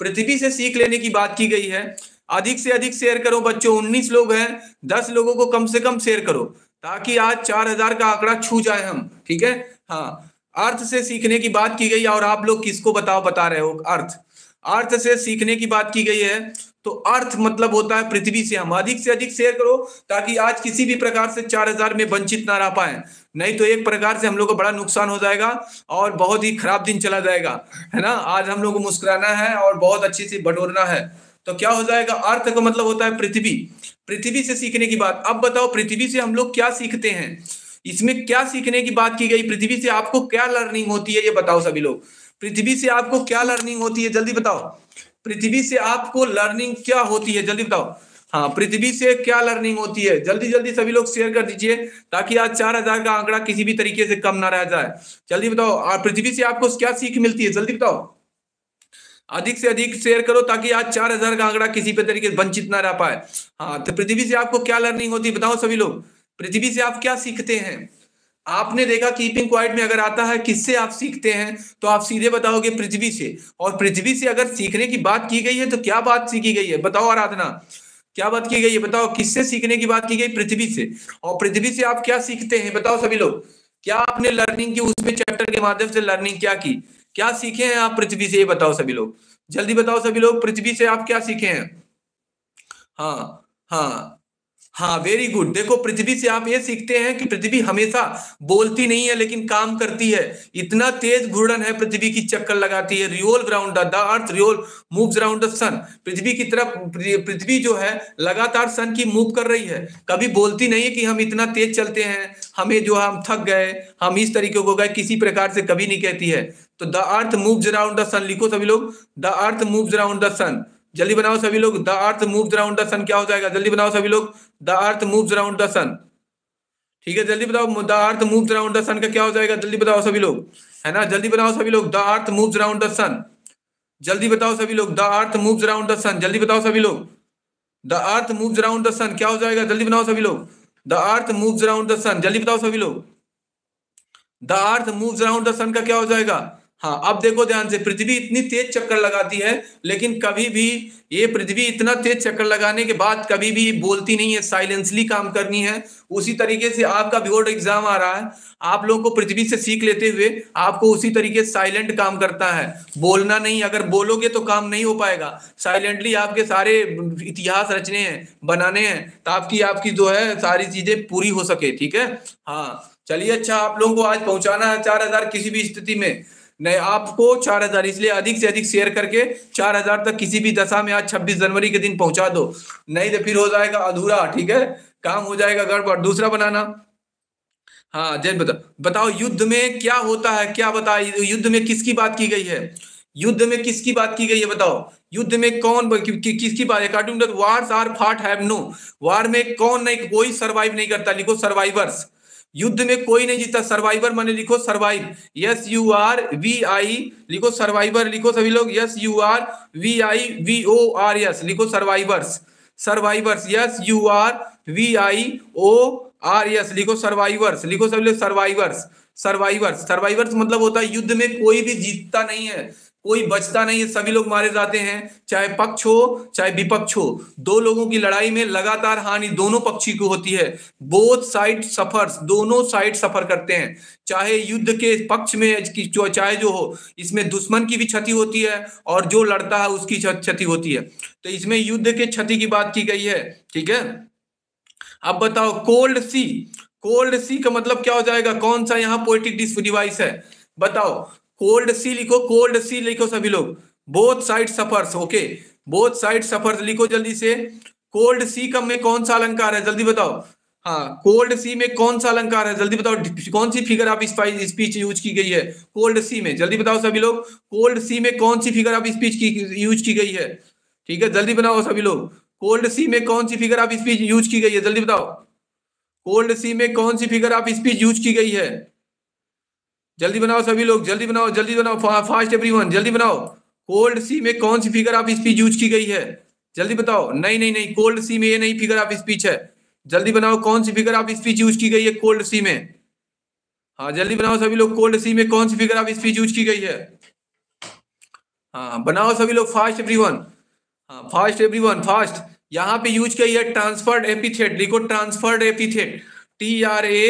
पृथ्वी से सीख लेने की बात की गई है। अधिक से अधिक शेयर करो बच्चों। उन्नीस लोग हैं। दस लोगों को कम से कम शेयर करो, ताकि आज चार हज़ार का आंकड़ा छू जाए हम। ठीक है? हाँ। अर्थ से सीखने की बात की गई और आप लोग किसको बताओ, बता रहे हो? अर्थ। अर्थ से सीखने की बात की गई है। तो अर्थ मतलब होता है पृथ्वी से हम। अधिक से अधिक शेयर करो, ताकि आज किसी भी प्रकार से चार हज़ार में वंचित ना रह पाए। नहीं तो एक प्रकार से हम लोग को बड़ा नुकसान हो जाएगा और बहुत ही खराब दिन चला जाएगा, है ना? आज हम लोग को मुस्कुराना है और बहुत अच्छी से बटोरना है। तो क्या हो जाएगा? अर्थ का मतलब होता है पृथ्वी। पृथ्वी से सीखने की बात। अब बताओ, पृथ्वी से हम लोग क्या सीखते हैं? इसमें क्या सीखने की बात की गई? पृथ्वी से आपको क्या लर्निंग होती है, ये बताओ सभी लोग। पृथ्वी से आपको क्या लर्निंग होती है? जल्दी बताओ। पृथ्वी से आपको लर्निंग क्या होती है? जल्दी बताओ। हाँ पृथ्वी से क्या लर्निंग होती है? जल्दी जल्दी सभी लोग शेयर कर दीजिए, ताकि आज चार हज़ार का आंकड़ा किसी भी तरीके से कम ना रह जाए। जल्दी बताओ पृथ्वी से आपको क्या सीख मिलती है? जल्दी बताओ। अधिक से अधिक शेयर करो, ताकि आज चार हज़ार का आंकड़ा किसी भी तरीके से वंचित ना रह पाए। हाँ तो पृथ्वी से आपको क्या लर्निंग होती है? बताओ सभी लोग। पृथ्वी से आप क्या सीखते हैं? आपने देखा कीपिंग क्वाइट में अगर आता है, किससे आप सीखते हैं? तो आप सीधे बताओगे पृथ्वी से। और पृथ्वी से अगर सीखने की बात की गई है तो क्या बात सीखी गई है? बताओ आराधना। क्या बात की गई? है बताओ, किससे सीखने की बात की गई? पृथ्वी से। और पृथ्वी से आप क्या सीखते हैं? बताओ सभी लोग। क्या आपने लर्निंग की? उसमें चैप्टर के माध्यम से लर्निंग क्या की? क्या सीखे हैं आप पृथ्वी से? ये बताओ सभी लोग। जल्दी बताओ सभी लोग, पृथ्वी से आप क्या सीखे हैं? हाँ हाँ। हाँ वेरी गुड देखो, पृथ्वी से आप ये सीखते हैं कि पृथ्वी हमेशा बोलती नहीं है, लेकिन काम करती है। इतना तेज घूर्णन है पृथ्वी की, चक्कर लगाती है। Revolve around the earth revolve moves around the sun पृथ्वी की तरफ़ पृथ्वी जो है, लगातार सन की मूव कर रही है। कभी बोलती नहीं है कि हम इतना तेज चलते हैं। हमें जो है, हम थक गए। हम इस तरीके को गए, किसी प्रकार से कभी नहीं कहती है। तो the earth moves around the sun लिखो सभी लोग the earth moves around the sun जल्दी बनाओ सभी लोग the earth move around the sun क्या हो जाएगा? जल्दी बनाओ सभी लोग the earth move around the sun ठीक है, जल्दी बताओ the earth move around the sun का क्या हो जाएगा? जल्दी बताओ सभी लोग, है ना? जल्दी बताओ सभी लोग the earth move around the sun जल्दी बताओ सभी लोग the earth move around the sun जल्दी बताओ सभी लोग the earth move around the sun क्या हो जाएगा? जल्दी बनाओ सभी लोग the earth move around the sun जल्दी बताओ सभी लोग the earth move around the sun का क्या हो जाएगा? हाँ अब देखो ध्यान से, पृथ्वी इतनी तेज चक्कर लगाती है, लेकिन कभी भी ये पृथ्वी इतना तेज चक्कर लगाने के बाद कभी भी बोलती नहीं है साइलेंसली काम करनी है। उसी तरीके से आपका बोर्ड एग्ज़ाम आ रहा है। आप लोगों को पृथ्वी से सीख लेते हुए आपको उसी तरीके साइलेंट काम करता है। बोलना नहीं, अगर बोलोगे तो काम नहीं हो पाएगा। साइलेंटली आपके सारे इतिहास रचने हैं, बनाने हैं ताकि आपकी जो है, सारी चीज़ें पूरी हो सके, ठीक है? हाँ चलिए अच्छा आप लोगों को आज पहुंचाना है, चार हज़ार किसी भी स्थिति में। नहीं आपको चार हज़ार इसलिए अधिक से अधिक शेयर करके चार हज़ार तक किसी भी दशा में आज छब्बीस जनवरी के दिन पहुँचा दो। नहीं तो फिर हो जाएगा अधूरा ठीक है? काम हो जाएगा गड़बड़। दूसरा बनाना। हाँ जय बता। बताओ युद्ध में क्या होता है? क्या बता? युद्ध में किसकी बात की गई है? युद्ध में किसकी बात की गई है बताओ? युद्ध में कौन कि, कि, किसकी बात है? Cartoon wars are fought have no war में कौन नहीं कोई सरवाइव नहीं करता। लिखो सर्वाइवर्स युद्ध में कोई नहीं जीता। सर्वाइवर माने लिखो survive S U R V I लिखो सर्वाइवर लिखो सभी लोग। S U R V I V O R S लिखो survivors survivors S U R V I O R S लिखो सर्वाइवर्स लिखो सभी लोग सर्वाइवर्स सर्वाइवर्स सर्वाइवर्स मतलब होता है युद्ध में कोई भी जीतता नहीं है। कोई बचता नहीं है, सभी लोग मारे जाते हैं, चाहे पक्ष हो, चाहे विपक्ष हो। दो लोगों की लड़ाई में लगातार हानि दोनों पक्षी को होती है। बोथ साइड सफर्स दोनों साइड सफ़र करते हैं। चाहे युद्ध के पक्ष में चाहे जो हो, इसमें दुश्मन की भी क्षति होती है और जो लड़ता है, उसकी क्षति होती है। तो इसमें युद्ध के क्षति की बात की गई है, ठीक है? अब बताओ कोल्ड सी कोल्ड सी का मतलब क्या हो जाएगा? कौन सा यहाँ पोइटिक डिवाइस है? बताओ कोल्ड सी लिखो, कोल्ड सी लिखो सभी लोग। Both side suffers okay both side suffers लिखो जल्दी से। कोल्ड सी का में कौन सा अलंकार है? जल्दी बताओ। हाँ कोल्ड सी में कौन सा अलंकार है? जल्दी बताओ कौन सी फिगर ऑफ़ स्पीच यूज़ की गई है? कोल्ड सी में, जल्दी बताओ सभी लोग। कोल्ड सी में कौन सी फिगर ऑफ़ स्पीच की यूज़ की गई है? ठीक है, जल्दी बताओ सभी लोग। कोल्ड सी में कौन सी फिगर ऑफ़ स्पीच यूज़ की गई है? जल्दी बताओ। कोल्ड सी में कौन सी फिगर ऑफ़ स्पीच यूज़ की गई है? जल्दी बनाओ सभी लोग जल्दी बनाओ जल्दी बनाओ फा, फास्ट एवरीवन जल्दी बनाओ। कोल्ड सी में कौन सी फिगर ऑफ़ स्पीच यूज़ की गई है? जल्दी बताओ। नहीं नहीं नहीं कोल्ड सी में ये नहीं फिगर ऑफ़ स्पीच है। जल्दी बनाओ कौन सी फिगर ऑफ़ स्पीच यूज़ की गई है कोल्ड सी में? हाँ जल्दी बनाओ सभी लोग कोल्ड सी में कौन सी फिगर ऑफ़ स्पीच यूज़ की गई है? हाँ बनाओ सभी लोग फास्ट एवरीवन हाँ फास्ट एवरीवन फास्ट यहाँ पे यूज़ किया ट्रांसफर्ड एपिथेट लिखो transferred epithet T R A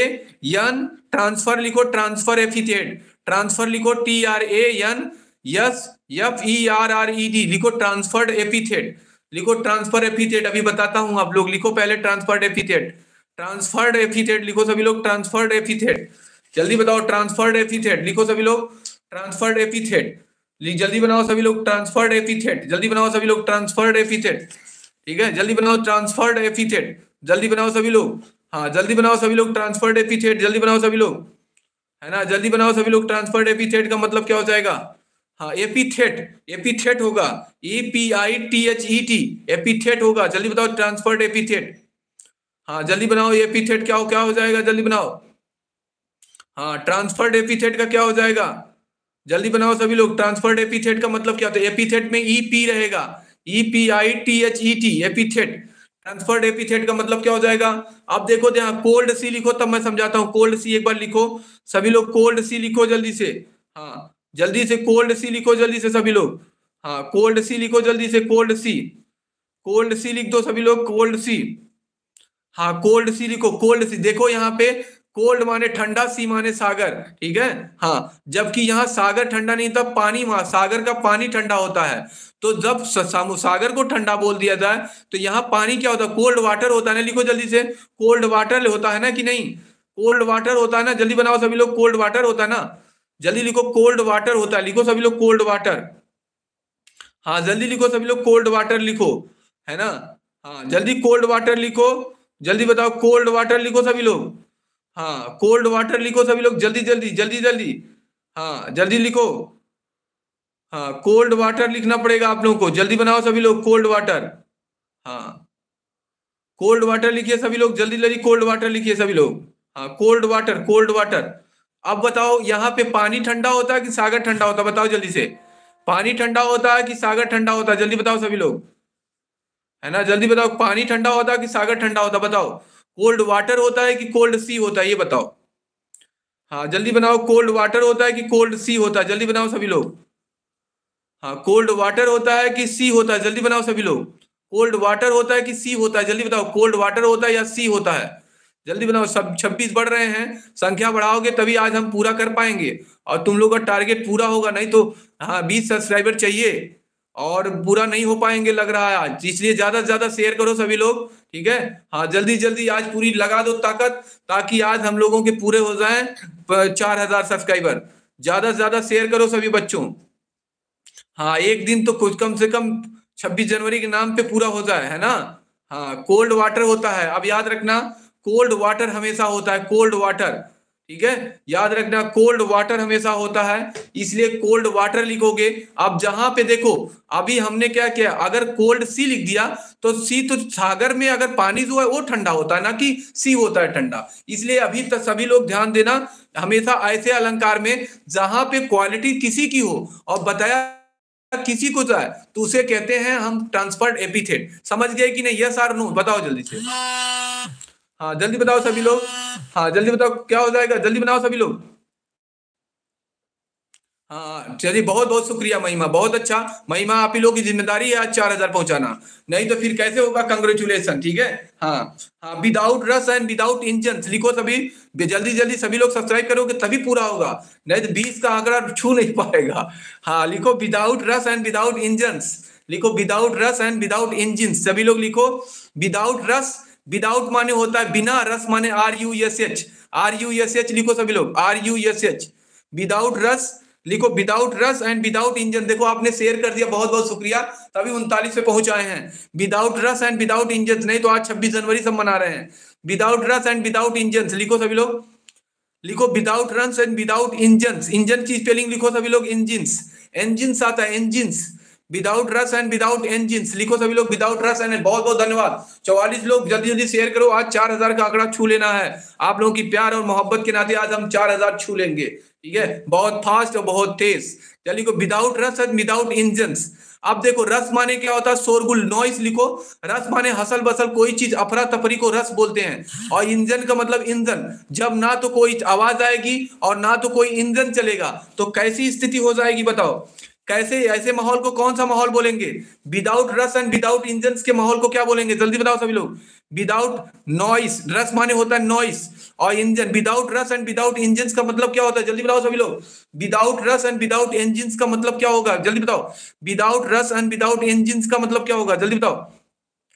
N transfer लिखो ट्रांसफ़र एफिथेट ट्रांसफ़र लिखो T R A N S F E R R E D लिखो ट्रांसफर्ड एपिथेट लिखो ट्रांसफ़र एपिथेट अभी बताता हूँ आप लोग, लिखो पहले ट्रांसफर्ड एपिथेट ट्रांसफर्ड एपिथेट लिखो सभी लोग ट्रांसफर्ड एपिथेट जल्दी बताओ ट्रांसफर्ड एपिथेट लिखो सभी लोग ट्रांसफर्ड एपिथेट जल्दी बनाओ सभी लोग ट्रांसफर्ड एपिथेट जल्दी बनाओ सभी लोग ट्रांसफर्ड एपिथेट ठीक है? जल्दी बनाओ ट्रांसफर्ड एपिथेट जल्दी बनाओ सभी लोग हाँ जल्दी बनाओ सभी लोग ट्रांसफर्ड एपिथेट जल्दी बनाओ सभी लोग। है ना? जल्दी बनाओ सभी लोग ट्रांसफर्ड एपिथेट का मतलब क्या हो जाएगा? हाँ एपिथेट एपिथेट होगा। A P I T H E T epithet होगा। जल्दी बताओ ट्रांसफर्ड एपिथेट हाँ जल्दी बनाओ एपिथेट क्या हो क्या हो जाएगा? जल्दी बनाओ। हाँ ट्रांसफर्ड एपिथेट का क्या हो जाएगा? जल्दी बनाओ सभी लोग ट्रांसफर्ड एपिथेट का मतलब क्या होता है? एपिथेट में ई e पी रहेगा E P I T H E T epithet transferred epithet का मतलब क्या हो जाएगा? आप देखो यहाँ कोल्ड सी लिखो, तब मैं समझाता हूँ। कोल्ड सी एक बार लिखो। सभी लोग कोल्ड सी लिखो जल्दी से। हाँ जल्दी से कोल्ड सी लिखो, जल्दी से सभी लोग। हाँ कोल्ड सी लिखो, जल्दी से कोल्ड सी कोल्ड सी लिख दो सभी लोग कोल्ड सी हाँ कोल्ड सी लिखो कोल्ड सी देखो यहाँ पे कोल्ड माने ठंडा सी माने सागर। ठीक है? हाँ जबकि यहाँ सागर ठंडा नहीं था, पानी सागर का पानी ठंडा होता है। तो जब सागर को ठंडा बोल दिया जाए तो यहाँ पानी क्या होता है? कोल्ड वाटर होता है ना, लिखो जल्दी से। कोल्ड वाटर होता है ना कि नहीं? कोल्ड वाटर होता है ना, जल्दी बनाओ सभी लोग कोल्ड वाटर होता है ना। जल्दी लिखो कोल्ड वाटर होता है। लिखो सभी लोग कोल्ड वाटर हाँ जल्दी लिखो सभी लोग कोल्ड वाटर लिखो। है ना? हाँ जल्दी कोल्ड वाटर लिखो। जल्दी बताओ कोल्ड वाटर लिखो सभी लोग। हाँ कोल्ड वाटर लिखो सभी लोग, जल्दी जल्दी जल्दी जल्दी। हाँ जल्दी लिखो। हाँ कोल्ड वाटर लिखना पड़ेगा आप लोगों को। जल्दी बनाओ सभी लोग कोल्ड वाटर हाँ। कोल्ड वाटर लिखिए सभी लोग, जल्दी जल्दी कोल्ड वाटर लिखिए सभी लोग। हाँ कोल्ड वाटर कोल्ड वाटर अब बताओ, यहाँ पे पानी ठंडा होता है कि सागर ठंडा होता बताओ जल्दी से। पानी ठंडा होता है कि सागर ठंडा होता जल्दी बताओ सभी लोग। है ना? जल्दी बताओ, पानी ठंडा होता है कि सागर ठंडा होता बताओ। कोल्ड वाटर होता है कि कोल्ड सी होता है? ये बताओ। हाँ जल्दी बनाओ। कोल्ड वाटर होता है कि कोल्ड सी होता है? जल्दी बनाओ सभी लोग। हाँ कोल्ड वाटर होता है कि सी होता है? जल्दी बनाओ सभी लोग। कोल्ड वाटर होता है कि सी होता है? जल्दी बताओ कोल्ड वाटर होता है या सी होता है? जल्दी बनाओ, सब छब्बीस बढ़ रहे हैं, संख्या बढ़ाओगे तभी आज हम पूरा कर पाएँगे। और तुम लोग का टारगेट पूरा होगा, नहीं तो हाँ बीस सब्सक्राइबर चाहिए। और पूरा नहीं हो पाएँगे लग रहा है आज। इसलिए ज़्यादा से ज़्यादा शेयर करो सभी लोग, ठीक है? हाँ जल्दी जल्दी आज पूरी लगा दो ताकत, ताकि आज हम लोगों के पूरे हो जाए चार हज़ार सब्सक्राइबर ज़्यादा से ज़्यादा शेयर करो सभी बच्चों। हाँ एक दिन तो कुछ कम से कम छब्बीस जनवरी के नाम पे पूरा हो जाए है ना? हाँ कोल्ड वाटर होता है। अब याद रखना कोल्ड वाटर हमेशा होता है कोल्ड वाटर ठीक है? याद रखना कोल्ड वाटर हमेशा होता है, इसलिए कोल्ड वाटर लिखोगे। अब जहाँ पे देखो, अभी हमने क्या किया, अगर कोल्ड सी लिख दिया तो सी तो सागर में अगर पानी जो है, वो ठंडा होता है, ना कि सी होता है ठंडा। इसलिए अभी तक सभी लोग ध्यान देना, हमेशा ऐसे अलंकार में, जहाँ पे क्वालिटी किसी की हो, और बताया किसी को जाए तो उसे कहते हैं हम ट्रांसफर्ड एपिथेट समझ गए कि नहीं? यस आर नो बताओ जल्दी से। हाँ जल्दी बताओ सभी लोग। हाँ जल्दी बताओ, क्या हो जाएगा? जल्दी बनाओ सभी लोग। हाँ चलिए, बहुत बहुत शुक्रिया महिमा, बहुत अच्छा। महिमा, आप ही लोग की ज़िम्मेदारी है आज चार हज़ार पहुंचाना। नहीं तो फिर कैसे होगा? कंग्रेचुलेशन ठीक है? हाँ हाँ without rush and without engine लिखो सभी, जल्दी जल्दी सभी लोग सब्सक्राइब करोगे, तभी पूरा होगा। नहीं तो बीस का आंकड़ा छू नहीं पाएगा। हाँ लिखो without rush and without engine लिखो without rush and without engine सभी लोग लिखो। विदाउट रस विदाउट माने होता है बिना रस माने R U S H R U S H लिखो सभी लोग R U S H without rush लिखो without rush and without engine. देखो, आपने शेयर कर दिया, बहुत बहुत शुक्रिया। तभी उनतालीस पे पहुँच आए हैं। Without rush and without engine नहीं तो आज छब्बीस जनवरी सब मना रहे हैं। Without rush and without engine लिखो सभी लोग। लिखो without run and without engine engine की स्पेलिंग लिखो सभी लोग इंजिन इंजिन आता है engine without rush and without engine लिखो सभी लोग विदाउट रस एंड बहुत बहुत धन्यवाद। चौवालीस लोग, जल्दी जल्दी शेयर करो। आज चार हज़ार का आंकड़ा छू लेना है। आप लोगों की प्यार और मोहब्बत के नाते आज हम चार हज़ार छू लेंगे। ठीक है? बहुत फास्ट और बहुत तेज। चलिए को without rush and without engine अब देखो, रस माने क्या होता है? शोरगुल नॉइस लिखो। रस माने हसल बसल कोई चीज़ अफरा तफरी को रस बोलते हैं। और इंजन का मतलब इंजन जब ना तो कोई आवाज़ आएगी और ना तो कोई इंजन चलेगा। तो कैसी स्थिति हो जाएगी, बताओ? कैसे, ऐसे माहौल को कौन सा माहौल बोलेंगे? Without rush and without engine के माहौल को क्या बोलेंगे? जल्दी बताओ सभी लोग। विदाउट नॉइस रस माने होता है नॉइस और engine without rush and without engine का मतलब क्या होता है? जल्दी बताओ सभी लोग। Without rush and without engine का मतलब क्या होगा? जल्दी बताओ। Without rush and without engine का मतलब क्या होगा? जल्दी बताओ।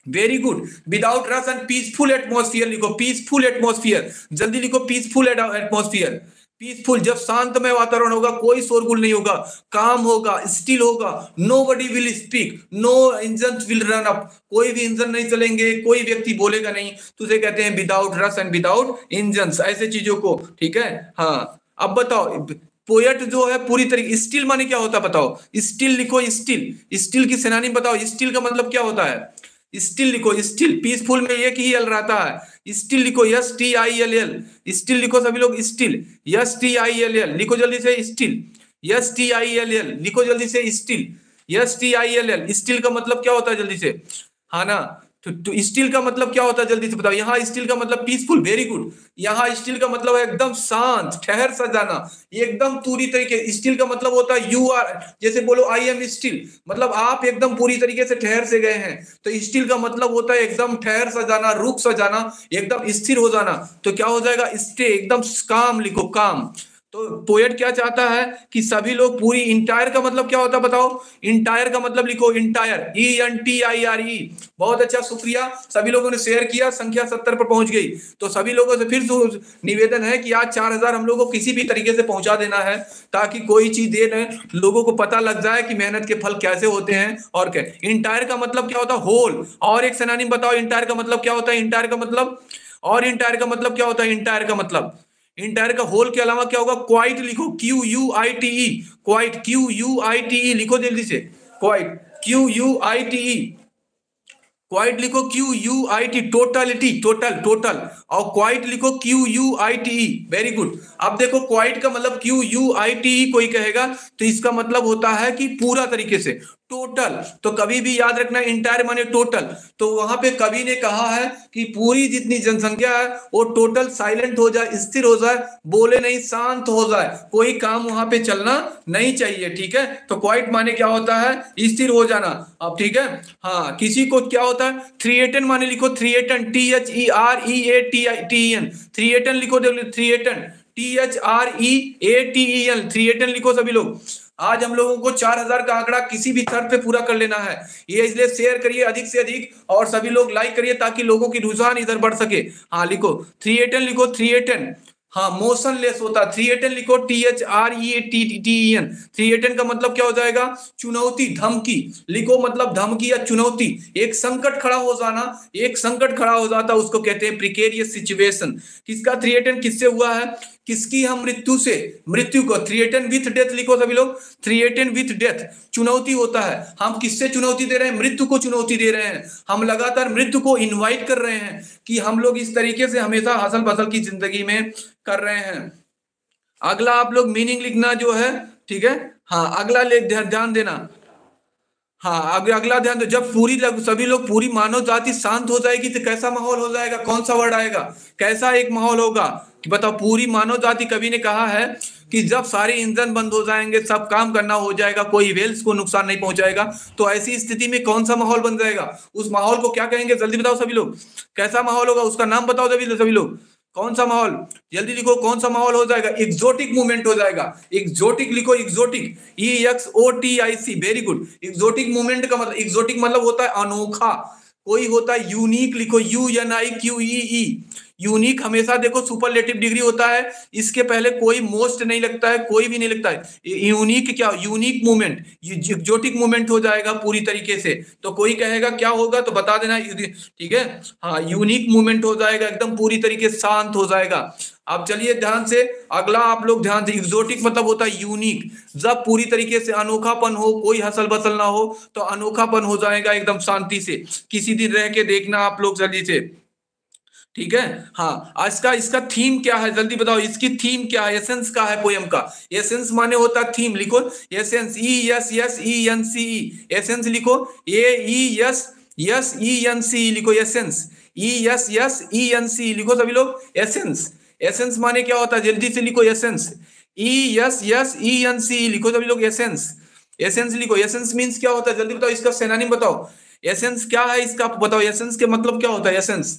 Very good without rush and peaceful atmosphere लिखो। पीसफुल एटमोस्फियर जल्दी लिखो। पीसफुल एटमोस्फियर पीसफुल जब शांतमय वातावरण होगा, कोई शोरगुल नहीं होगा, काम होगा स्टिल होगा nobody will speak no engine will run up कोई भी इंजन नहीं चलेंगे, कोई व्यक्ति बोलेगा नहीं, तुझे कहते हैं without rush and without engine ऐसे चीज़ों को, ठीक है? हाँ अब बताओ पोएट जो है पूरी तरीके स्टील माने क्या होता है बताओ? स्टील लिखो स्टील स्टील की सेनानी बताओ स्टील का मतलब क्या होता है? स्टिल लिखो, स्टिल पीसफुल में एक ही एल रहता है। स्टिल लिखो S T I L L still लिखो सभी लोग, still. S T I L L लिखो जल्दी से, still. S T I L L लिखो जल्दी से, still. S T I L L still का मतलब क्या होता है जल्दी से? हा ना? तो, तो स्टील का मतलब क्या होता है? जल्दी से बताओ। यहाँ स्टील का मतलब पीसफुल वेरी गुड यहाँ स्टील का मतलब एकदम शांत ठहर सा जाना एकदम पूरी तरीके स्टील का मतलब होता है यू आर जैसे बोलो आई एम स्टील मतलब आप एकदम पूरी तरीके से ठहर से गए हैं। तो स्टील का मतलब होता है एकदम ठहर सा जाना रुक सा जाना एकदम स्थिर हो जाना। तो क्या हो जाएगा? स्टे एकदम काम लिखो काम तो पोएट क्या चाहता है कि सभी लोग पूरी इंटायर का मतलब क्या होता है बताओ? इंटायर का मतलब लिखो entire E N T I R E बहुत अच्छा शुक्रिया। सभी लोगों ने शेयर किया, संख्या सत्तर पर पहुँच गई। तो सभी लोगों से फिर निवेदन है कि आज चार हज़ार हम लोगों को किसी भी तरीके से पहुँचा देना है, ताकि कोई चीज़ दे दें लोगों को पता लग जाए कि मेहनत के फल कैसे होते हैं और क्या। इंटायर का मतलब क्या होता है? होल और एक सेनानी बताओ इंटायर का मतलब क्या होता है? इंटायर का मतलब? और इंटायर का मतलब क्या होता है? इंटायर का मतलब? इंटायर का होल के अलावा क्या होगा? क्वाइट लिखो Q U I T quite Q U I T लिखो जल्दी से। Quite Q U I T quite लिखो Q U I T totality total total और क्वाइट लिखो Q U I T very good अब देखो क्वाइट का मतलब क्यू यू आई टी कोई कहेगा तो इसका मतलब होता है कि पूरा तरीके से। टोटल तो कभी भी याद रखना इंटायर माने टोटल तो वहाँ पे कवि ने कहा है कि पूरी जितनी जनसंख्या है, वो टोटल साइलेंट हो जाए, स्थिर हो जाए, बोले नहीं, शांत हो जाए। कोई काम वहाँ पे चलना नहीं चाहिए, ठीक है? तो क्वाइट माने क्या होता है? स्थिर हो जाना। अब ठीक है? हाँ किसी को क्या होता है? थ्रीएटन माने लिखो threaten T H E R E A T I T N threaten लिखो threaten T H R E A T E N threaten लिखो सभी लोग। आज हम लोगों को चार हज़ार का आंकड़ा किसी भी थर्ड पे पूरा कर लेना है। ये इसलिए शेयर करिए अधिक से अधिक और सभी लोग लाइक करिए ताकि लोगों की रुझान इधर बढ़ सके। हाँ लिखो थ्री एटेन लिखो थ्री एटन हाँ मोशन लेस होता है। थ्री एटन लिखो T H R E A T T N threaten का मतलब क्या हो जाएगा? चुनौती, धमकी। लिखो मतलब धमकी या चुनौती। एक संकट खड़ा हो जाना, एक संकट खड़ा हो जाता, उसको कहते हैं प्रिकेरियस सिचुएशन किसका थ्री एटन किससे हुआ है? किसकी हम मृत्यु से? मृत्यु को। थ्रिएटन विथ डेथ लिखो सभी लोग। थ्रिएटन विथ डेथ चुनौती होता है। हम किससे चुनौती दे रहे हैं? मृत्यु को चुनौती दे रहे हैं। हम लगातार मृत्यु को इनवाइट कर रहे हैं कि हम लोग इस तरीके से हमेशा हसल फ़सल की ज़िंदगी में कर रहे हैं। अगला आप लोग मीनिंग लिखना जो है ठीक है? हाँ अगला ध्यान देना। हाँ अगर अगला ध्यान दो। जब पूरी लग, सभी लोग पूरी मानव जाति शांत हो जाएगी तो कैसा माहौल हो जाएगा? कौन सा वर्ड आएगा? कैसा एक माहौल होगा? कि बताओ पूरी मानव जाति कवि ने कहा है कि जब सारे इंजन बंद हो जाएँगे सब काम करना हो जाएगा कोई वेल्स को नुकसान नहीं पहुंचाएगा तो ऐसी स्थिति में कौन सा माहौल बन जाएगा? उस माहौल को क्या कहेंगे? जल्दी बताओ सभी लोग। कैसा माहौल होगा? उसका नाम बताओ सभी लोग। कौन सा माहौल? जल्दी लिखो, कौन सा माहौल हो जाएगा? एक्सोटिक मूवमेंट हो जाएगा। एक्सोटिक लिखो exotic E X O T I C very good exotic movement का मतलब एक्सोटिक मतलब होता है अनोखा। कोई होता है यूनिक लिखो U N I Q E E unique हमेशा देखो सुपरलेटिव डिग्री होता है। इसके पहले कोई मोस्ट नहीं लगता है, कोई भी नहीं लगता है। यूनिक क्या यूनिक मूवमेंट एक्जोटिक मूवमेंट हो जाएगा पूरी तरीके से। तो कोई कहेगा, क्या होगा? तो बता देना ठीक है? हाँ यूनिक मूवमेंट हो जाएगा, एकदम पूरी तरीके शांत हो जाएगा। अब चलिए ध्यान से, अगला आप लोग ध्यान से एक्जोटिक मतलब होता है यूनिक जब पूरी तरीके से अनोखापन हो, कोई हसल बसल ना हो तो अनोखापन हो जाएगा एकदम शांति से। किसी दिन रह के देखना आप लोग जल्दी से। ठीक है? हाँ इसका इसका थीम क्या है? जल्दी बताओ, इसकी थीम क्या है? एसेंस का है पोयम का। एसेंस माने होता है थीम लिखो essence E S S E N C essence लिखो। A E S S E N C लिखो essence E S S E N C लिखो सभी लोग। एसेंस एसेंस माने क्या होता है? जल्दी से लिखो essence E S S E N C लिखो सभी लोग एसेंस एसेंस लिखो। एसेंस मीन्स क्या होता है? जल्दी बताओ, इसका सेनानी बताओ। एसेंस क्या है इसका? बताओ एसेंस के मतलब क्या होता है? एसेंस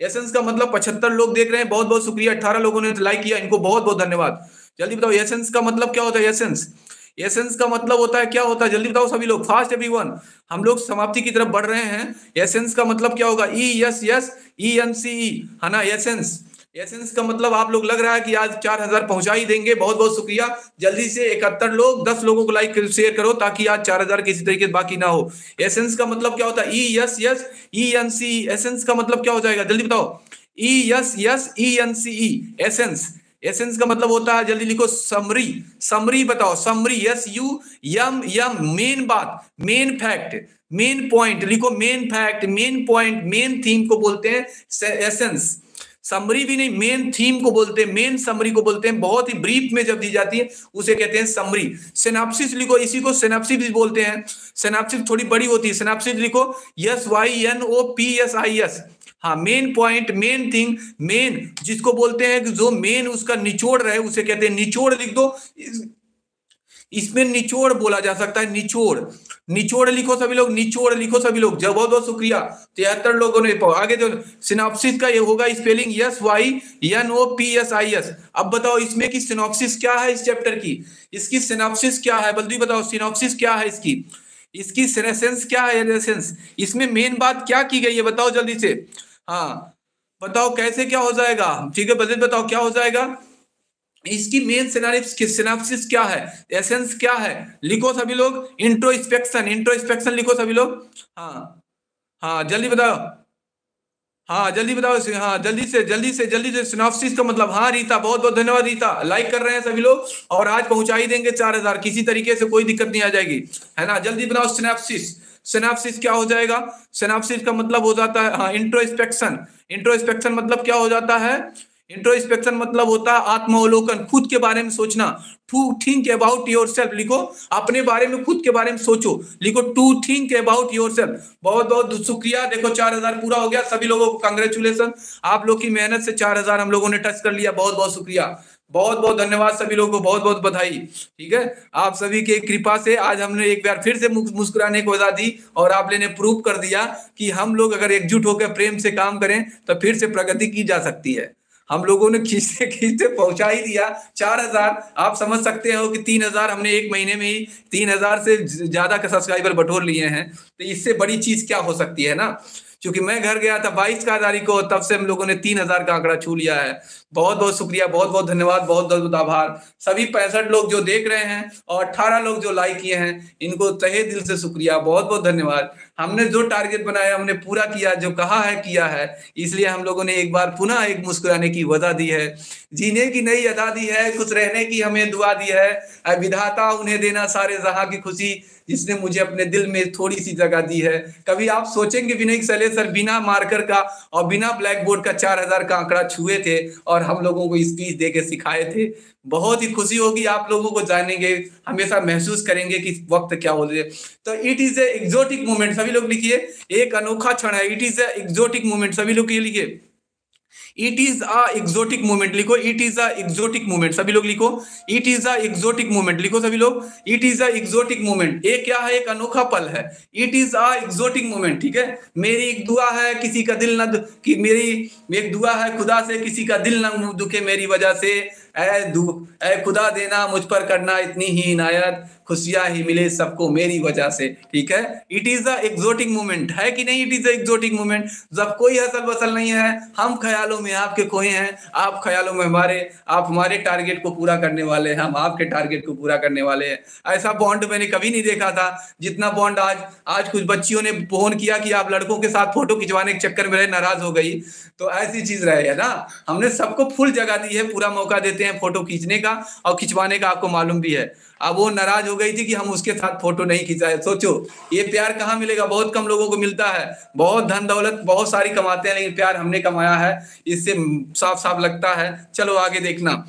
एसेंस का मतलब पचहत्तर लोग देख रहे हैं, बहुत बहुत शुक्रिया। अट्ठारह लोगों ने लाइक किया, इनको बहुत बहुत धन्यवाद। जल्दी बताओ एसेंस का मतलब क्या होता है एसेंस एसेंस का मतलब होता है, क्या होता है? जल्दी बताओ सभी लोग फास्ट एवरी वन हम लोग समाप्ति की तरफ़ बढ़ रहे हैं। एसेंस का मतलब क्या होगा? E S S E N C E है ना? एसेंस एसेंस का मतलब आप लोग लग रहा है कि आज चार हज़ार पहुँचा ही देंगे। बहुत बहुत शुक्रिया। जल्दी से इकहत्तर लोग, दस लोगों को लाइक शेयर करो ताकि आज चार हज़ार किसी तरीके से बाकी ना हो। एसेंस का मतलब क्या होता है? E S S E N C essence का मतलब क्या हो जाएगा? जल्दी बताओ। E S S E N C E essence essence का मतलब होता है, जल्दी लिखो समरी समरी बताओ। Summary S U M M main बात मेन फैक्ट मेन पॉइंट लिखो main fact main point main theme को बोलते हैं एसेंस समरी भी नहीं मेन थीम को बोलते हैं मेन समरी को बोलते हैं, बहुत ही ब्रीफ में जब दी जाती है, उसे कहते हैं समरी सेनाप्सिस लिखो, इसी को सेनाप्सिस भी बोलते हैं. सेनाप्सिस थोड़ी बड़ी होती है सेनाप्सिस लिखो S Y N O P S I S हाँ main point main thing main जिसको बोलते हैं कि जो मेन उसका निचोड़ रहे, उसे कहते हैं निचोड़ लिख दो. इसमें निचोड़ बोला जा सकता है, निचोड़। निचोड़ लिखो सभी लोग, निचोड़ लिखो सभी लोग। जब बहुत बहुत शुक्रिया। तिहत्तर लोगों ने आगे जो सिनॉप्सिस का ये होगा spelling S Y N O P S I S अब बताओ इसमें की सिनॉप्सिस क्या है इस चैप्टर की? इसकी सिनॉप्सिस क्या है? बल्दी बताओ सिनॉप्सिस क्या है इसकी? इसकी सेंस क्या है एसेंस इसमें मेन बात क्या की गई है बताओ जल्दी से। हाँ बताओ कैसे क्या हो जाएगा? ठीक है, बजट बताओ क्या हो जाएगा? इसकी मेन सिनाप्सिस क्या है? एसेंस क्या है? लिखो सभी लोग। इंट्रोस्पेक्शन इंट्रोस्पेक्शन लिखो सभी लोग। हाँ। हाँ जल्दी बताओ। हाँ जल्दी बताओ हाँ जल्दी से जल्दी से जल्दी से सिनाप्सिस का मतलब। हाँ रीता, बहुत बहुत धन्यवाद, रीता। लाइक कर रहे हैं सभी लोग और आज पहुँचा ही देंगे चार हज़ार। किसी तरीके से कोई दिक्कत नहीं आ जाएगी। है ना? जल्दी बताओ सिनाप्सिस सिनाप्सिस क्या हो जाएगा? सिनाप्सिस का मतलब हो जाता है हाँ इंट्रोस्पेक्शन इंट्रोस्पेक्शन मतलब क्या हो जाता है? इंट्रोस्पेक्शन मतलब होता है आत्मावलोकन, खुद के बारे में सोचना। To think about yourself लिखो। अपने बारे में खुद के बारे में सोचो। लिखो to think about yourself बहुत बहुत शुक्रिया। देखो, चार हज़ार पूरा हो गया। सभी लोगों को कंग्रेचुलेशन आप लोग की मेहनत से चार हज़ार हम लोगों ने टच कर लिया। बहुत बहुत शुक्रिया। बहुत बहुत धन्यवाद सभी लोगों को। बहुत बहुत बधाई। ठीक है? आप सभी के कृपा से आज हमने एक बार फिर से मुस्कुराने को वजह दी और आपने ने प्रूव कर दिया कि हम लोग अगर एकजुट होकर प्रेम से काम करें तो फिर से प्रगति की जा सकती है। हम लोगों ने खींचते खींचते पहुँचा ही दिया। चार हज़ार, आप समझ सकते हो कि तीन हज़ार हमने एक महीने में ही तीन हज़ार से ज़्यादा का सब्सक्राइबर बटोर लिए हैं। तो इससे बड़ी चीज़ क्या हो सकती है ना? क्योंकि मैं घर गया था, बाईस का तारीख को, तब से हम लोगों ने तीन हज़ार का आंकड़ा छू लिया है। बहुत बहुत शुक्रिया बहुत बहुत धन्यवाद बहुत बहुत आभार। सभी पैंसठ लोग जो देख रहे हैं और अट्ठारह लोग जो लाइक किए हैं, इनको तहे दिल से शुक्रिया, बहुत बहुत धन्यवाद। हमने जो टारगेट बनाया, हमने पूरा किया, जो कहा है, किया है। इसलिए हम लोगों ने एक बार पुनः एक मुस्कुराने की वजह दी है। जीने की नई अदा दी है, खुश रहने की हमें दुआ दी है। विधाता उन्हें देना सारे जहाँ की खुशी जिसने मुझे अपने दिल में थोड़ी सी जगह दी है। कभी आप सोचेंगे भी नहीं सले सर बिना मार्कर का और बिना ब्लैक बोर्ड का चार हज़ार का आंकड़ा छुए थे और हम लोगों को स्पीच दे के सिखाए थे। बहुत ही खुशी होगी आप लोगों को जानेंगे, हमेशा महसूस करेंगे कि वक्त क्या हो रहे तो it is a exotic movement सभी लोग लिखिए। एक अनोखा क्षण है। It is a exotic movement सभी लोग लिखिए। It is a exotic movement लिखो it is a exotic movement सभी लोग लिखो it is a exotic movement लिखो सभी लोग it is a exotic movement ये क्या है? एक अनोखा पल है। It is a exotic movement ठीक है? मेरी एक दुआ है किसी का दिल न कि मेरी एक दुआ है खुदा से किसी का दिल न दुखे मेरी वजह से। ऐ दु ऐ खुदा देना मुझ पर करना इतनी ही इनायत खुशियाँ ही मिले सबको मेरी वजह से, ठीक है? It is a exotic movement है कि नहीं? It is a exotic movement जब कोई हसल बसल नहीं है, हम ख्यालों में आपके खोए हैं, आप ख्यालों में हमारे, आप हमारे टारगेट को पूरा करने वाले हैं, हम आपके टारगेट को पूरा करने वाले हैं। ऐसा बॉन्ड मैंने कभी नहीं देखा था, जितना बॉन्ड आज आज कुछ बच्चियों ने फ़ोन किया कि आप लड़कों के साथ फ़ोटो खिंचवाने के चक्कर में रहे, नाराज़ हो गई। तो ऐसी चीज़ रहे, है ना? हमने सबको फुल जगह दी है, पूरा मौका देते हैं फ़ोटो खींचने का और खिंचवाने का, आपको मालूम भी है। अब वो नाराज़ हो गई थी कि हम उसके साथ फ़ोटो नहीं खिंचाए। सोचो, ये प्यार कहाँ मिलेगा? बहुत कम लोगों को मिलता है। बहुत धन दौलत, बहुत सारी कमाते हैं, लेकिन प्यार हमने कमाया है। इससे साफ़ साफ़ लगता है। चलो आगे देखना।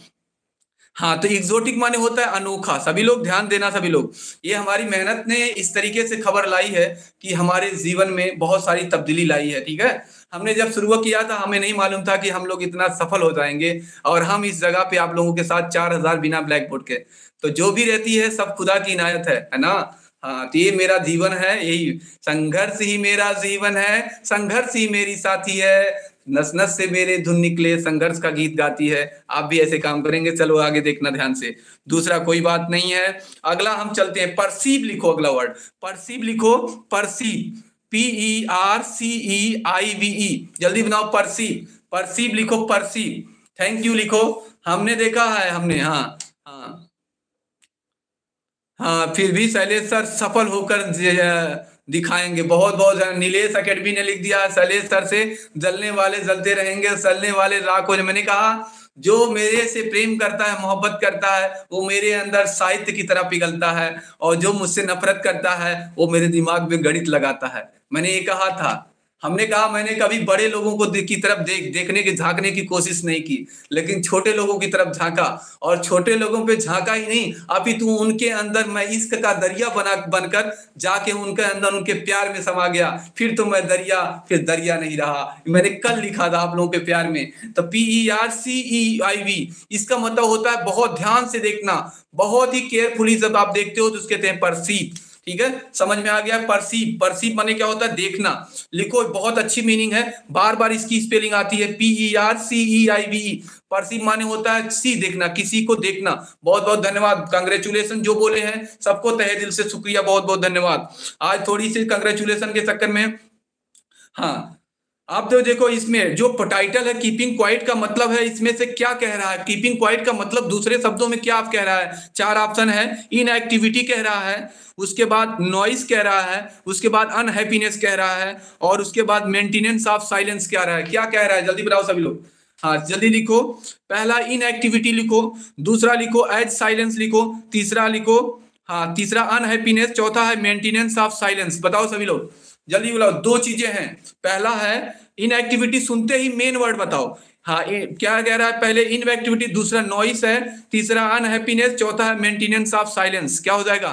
हाँ तो एग्जोटिक माने होता है अनोखा। सभी लोग ध्यान देना, सभी लोग। ये हमारी मेहनत ने इस तरीके से खबर लाई है कि हमारे जीवन में बहुत सारी तब्दीली लाई है, ठीक है? हमने जब शुरू किया था, हमें नहीं मालूम था कि हम लोग इतना सफल हो जाएँगे और हम इस जगह पे आप लोगों के साथ चार हज़ार बिना ब्लैक बोर्ड के। तो जो भी रहती है, सब खुदा की इनायत है है ना? हाँ तो ये मेरा जीवन है, यही। संघर्ष ही मेरा जीवन है, संघर्ष ही मेरी साथी है। नस नस से मेरे धुन निकले, संघर्ष का गीत गाती है। आप भी ऐसे काम करेंगे, चलो आगे देखना ध्यान से। दूसरा कोई बात नहीं है। अगला हम चलते हैं परसीव लिखो अगला वर्ड। परसीव लिखो perceive P E R C E I V E जल्दी बनाओ परसीव परसीव लिखो परसीव थैंक यू लिखो। हमने देखा है, हमने हाँ। हाँ फिर भी शैलेश सर सफल होकर दिखाएँगे। बहुत बहुत नीलेश अकेडमी ने लिख दिया, शैलेश सर से जलने वाले, जलते रहेंगे सलने वाले राख हो मैंने कहा, जो मेरे से प्रेम करता है, मोहब्बत करता है, वो मेरे अंदर साहित्य की तरह पिघलता है और जो मुझसे नफरत करता है, वो मेरे दिमाग में गणित लगाता है। मैंने ये कहा था हमने कहा, मैंने कभी बड़े लोगों को की तरफ़ देख, देखने की, झांकने की कोशिश नहीं की, लेकिन छोटे लोगों की तरफ़ झांका और छोटे लोगों पे झांका ही नहीं। अभी तू उनके अंदर मैं इश्क का दरिया बना, बनकर जाके उनके अंदर उनके प्यार में समा गया। फिर तो मैं दरिया, फिर दरिया नहीं रहा। मैंने कल लिखा था आप लोगों के प्यार में। तो P E R C E I V इसका मतलब होता है बहुत ध्यान से देखना। बहुत ही केयरफुली जब आप देखते हो तो उसके कहते हैं परसीव ठीक है? समझ में आ गया? परसीव परसीव माने क्या होता है? देखना। लिखो, बहुत अच्छी मीनिंग है। बार बार इसकी स्पेलिंग आती है। P E R C E I B perceive माने होता है सी देखना, किसी को देखना। बहुत बहुत धन्यवाद। कंग्रेचुलेशन जो बोले हैं, सबको तहे दिल से शुक्रिया। बहुत बहुत धन्यवाद। आज थोड़ी सी कंग्रेचुलेशन के चक्कर में हाँ आप तो देखो इसमें जो टाइटल है कीपिंग क्वाइट का मतलब है, इसमें से क्या कह रहा है? कीपिंग क्वाइट का मतलब दूसरे शब्दों में क्या आप कह रहा है? चार ऑप्शन है इन एक्टिविटी कह रहा है, उसके बाद नॉइस कह रहा है, उसके बाद अनहैप्पीनेस कह रहा है, और उसके बाद मेंटेनेंस ऑफ़ साइलेंस कह रहा है। क्या कह रहा है? जल्दी बताओ सभी लोग। हाँ जल्दी लिखो। पहला इन एक्टिविटी लिखो। दूसरा लिखो एज साइलेंस लिखो। तीसरा लिखो हाँ तीसरा अनहैप्पीनेस चौथा है मेंटेनेंस ऑफ़ साइलेंस बताओ सभी लोग। जल्दी बुलाओ दो चीज़ें हैं। पहला है इन एक्टिविटी सुनते ही मेन वर्ड बताओ। हाँ ए, क्या कह रहा है? पहले इन एक्टिविटी दूसरा नॉइस है तीसरा अनहैप्पीनेस चौथा है मेंटेनेंस ऑफ़ साइलेंस क्या हो जाएगा?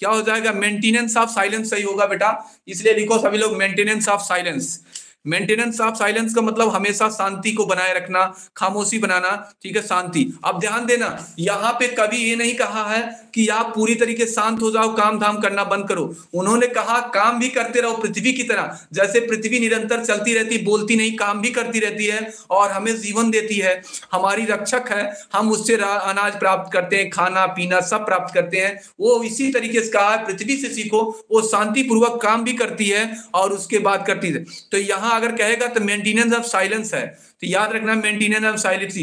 क्या हो जाएगा? मेंटेनेंस ऑफ़ साइलेंस सही होगा बेटा। इसलिए लिखो सभी लोग maintenance of silence maintenance of silence का मतलब हमेशा शांति को बनाए रखना, खामोशी बनाना, ठीक है, शांति। अब ध्यान देना, यहाँ पे कभी ये नहीं कहा है कि आप पूरी तरीके शांत हो जाओ काम धाम करना बंद करो। उन्होंने कहा, काम भी करते रहो पृथ्वी की तरह। जैसे पृथ्वी निरंतर चलती रहती, बोलती नहीं, काम भी करती रहती है और हमें जीवन देती है। हमारी रक्षक है, हम उससे अनाज प्राप्त करते हैं, खाना, पीना सब प्राप्त करते हैं। वो इसी तरीके से कहा है, पृथ्वी से सीखो, वो शांतिपूर्वक काम भी करती है और उसके बाद करती है। तो यहाँ अगर कहेगा तो मेंटेनेंस ऑफ़ साइलेंस है। तो याद रखना मेंटेनेंस ऑफ़ साइलेंस।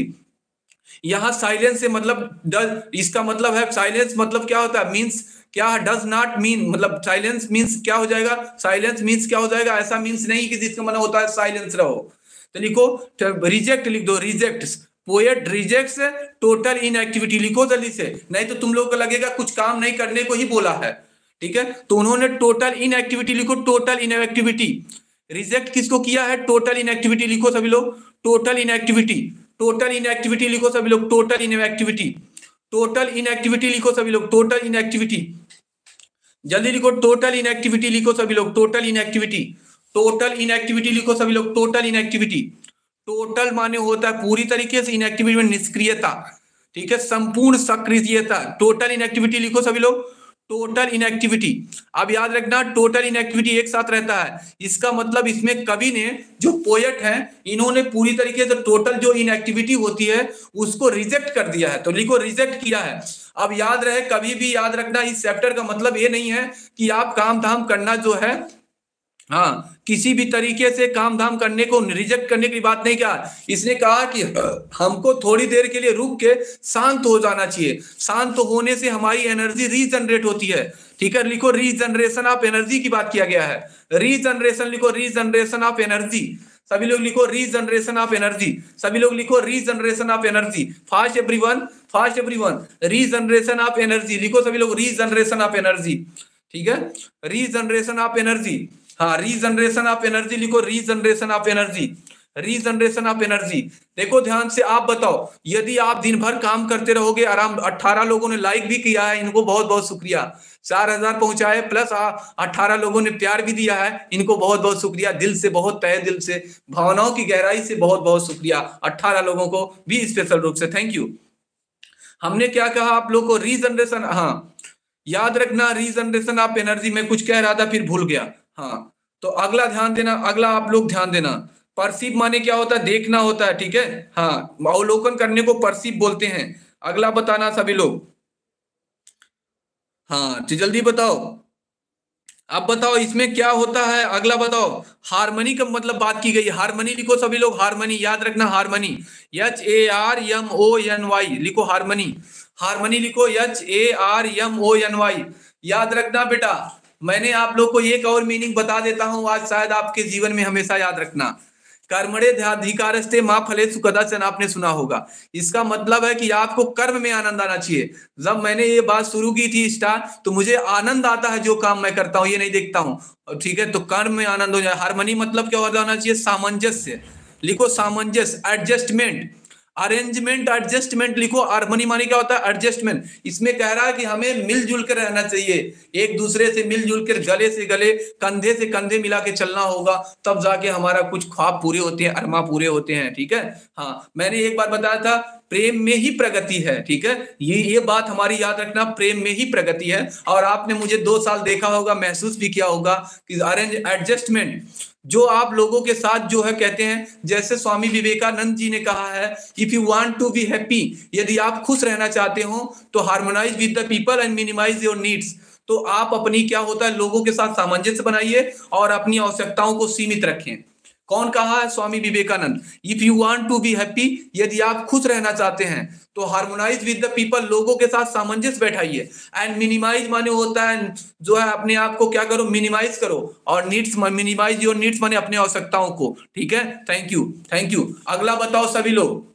यहाँ साइलेंस से मतलब डज, इसका मतलब है साइलेंस मतलब क्या होता है? मींस क्या डज नॉट मीन मतलब साइलेंस मींस क्या हो जाएगा? साइलेंस मींस क्या हो जाएगा? ऐसा मींस नहीं कि जिसका मतलब होता है साइलेंस रहो। तो लिखो रिजेक्ट लिख दो reject poet rejects total inactivity लिखो जल्दी से। नहीं तो तुम लोग को लगेगा कुछ काम नहीं करने को ही बोला है। ठीक है? तो उन्होंने टोटल इनएक्टिविटी लिखो टोटल इनएक्टिविटी रिजेक्ट किसको किया है? टोटल इनएक्टिविटी लिखो सभी लोग। टोटल इनएक्टिविटी टोटल इनएक्टिविटी लिखो सभी लोग। टोटल इनएक्टिविटी टोटल इनएक्टिविटी लिखो सभी लोग। टोटल इनएक्टिविटी जल्दी लिखो। टोटल इनएक्टिविटी लिखो सभी लोग। टोटल इनएक्टिविटी टोटल इनएक्टिविटी लिखो सभी लोग। टोटल इनएक्टिविटी टोटल माने होता है पूरी तरीके से इनएक्टिविटी में निष्क्रियता। ठीक है? संपूर्ण सक्रियता। टोटल इनएक्टिविटी लिखो सभी लोग। टोटल इनएक्टिविटी अब याद रखना टोटल इनएक्टिविटी एक साथ रहता है। इसका मतलब इसमें कवि ने जो पोएट है, इन्होंने पूरी तरीके से टोटल जो इनएक्टिविटी होती है, उसको रिजेक्ट कर दिया है। तो लिखो रिजेक्ट किया है। अब याद रहे, कभी भी याद रखना, इस चैप्टर का मतलब ये नहीं है कि आप काम धाम करना जो है हाँ किसी भी तरीके से काम धाम करने को रिजेक्ट करने की बात नहीं कहा इसने कहा कि हमको थोड़ी देर के लिए रुक के शांत हो जाना चाहिए। शांत होने से हमारी एनर्जी रीजनरेट होती है। ठीक है, लिखो रीजनरेशन ऑफ़ एनर्जी की बात किया गया है। रीजनरेशन लिखो रीजनरेशन ऑफ़ एनर्जी सभी लोग लिखो रीजनरेशन ऑफ़ एनर्जी सभी लोग लिखो regeneration of energy fast everyone fast everyone regeneration of energy लिखो सभी लोग रीजनरेशन ऑफ़ एनर्जी ठीक है? रीजनरेशन ऑफ़ एनर्जी हाँ रीजनरेशन ऑफ़ एनर्जी लिखो regeneration of energy regeneration of energy देखो, ध्यान से आप बताओ, यदि आप दिन भर काम करते रहोगे, आराम, अट्ठारह लोगों ने लाइक भी किया है, इनको बहुत बहुत शुक्रिया। चार हज़ार पहुँचाए प्लस अट्ठारह लोगों ने प्यार भी दिया है, इनको बहुत बहुत शुक्रिया। दिल से बहुत तय दिल से, भावनाओं की गहराई से बहुत बहुत शुक्रिया अट्ठारह लोगों को भी स्पेशल रूप से। थैंक यू हमने क्या कहा आप लोग को? रीजनरेशन हाँ। याद रखना रीजनरेशन ऑफ़ एनर्जी में कुछ कह रहा था, फिर भूल गया। हाँ तो अगला ध्यान देना, अगला आप लोग ध्यान देना। परसीव माने क्या होता है? देखना होता है, ठीक है? हाँ अवलोकन करने को परसीव बोलते हैं। अगला बताना सभी लोग। हाँ जल्दी बताओ। अब बताओ, इसमें क्या होता है? अगला बताओ। हारमनी का मतलब बात की गई। हारमनी लिखो सभी लोग, हारमनी, याद रखना harmony. H A R M O N Y लिखो हारमनी। हारमनी लिखो H A R M O N Y याद रखना बेटा मैंने आप लोग को एक और मीनिंग बता देता हूँ, आज शायद आपके जीवन में हमेशा याद रखना। कर्मणे ध्याधिकारस्ते माँ फले सुकदाचन आपने सुना होगा। इसका मतलब है कि आपको कर्म में आनंद आना चाहिए। जब मैंने ये बात शुरू की थी स्टार्ट तो मुझे आनंद आता है जो काम मैं करता हूँ, ये नहीं देखता हूँ। ठीक है तो कर्म में आनंद हो जाए। हारमोनी मतलब क्या होना चाहिए? सामंजस्य। लिखो सामंजस्य, एडजस्टमेंट। अरेंजमेंट एडजस्टमेंट लिखो हारमोनी मानी क्या होता है? एडजस्टमेंट इसमें कह रहा है कि हमें मिलजुल कर रहना चाहिए। एक दूसरे से मिलजुल कर गले से गले, कंधे से कंधे मिला के चलना होगा, तब जाके हमारा कुछ ख्वाब पूरे होते हैं, अरमा पूरे होते हैं, ठीक है? हाँ मैंने एक बार बताया था, प्रेम में ही प्रगति है, ठीक है? ये ये बात हमारी याद रखना, प्रेम में ही प्रगति है। और आपने मुझे दो साल देखा होगा, महसूस भी किया होगा कि अरेंज एडजस्टमेंट जो आप लोगों के साथ जो है कहते हैं, जैसे स्वामी विवेकानंद जी ने कहा है if you want to be happy यदि आप खुश रहना चाहते हो तो harmonise with the people and minimise your needs तो आप अपनी क्या होता है, लोगों के साथ सामंजस्य बनाइए और अपनी आवश्यकताओं को सीमित रखें। कौन कहा है? Swami Vivekananda. If you want to be happy यदि आप खुश रहना चाहते हैं तो हार्मोनाइज विद द पीपल लोगों के साथ सामंजस्य बैठाइए। एंड मिनिमाइज माने होता है, जो है अपने आप को क्या करो? मिनिमाइज करो। और नीड्स मिनिमाइज योर नीड्स माने अपने आवश्यकताओं को। ठीक है? थैंक यू थैंक यू अगला बताओ सभी लोग।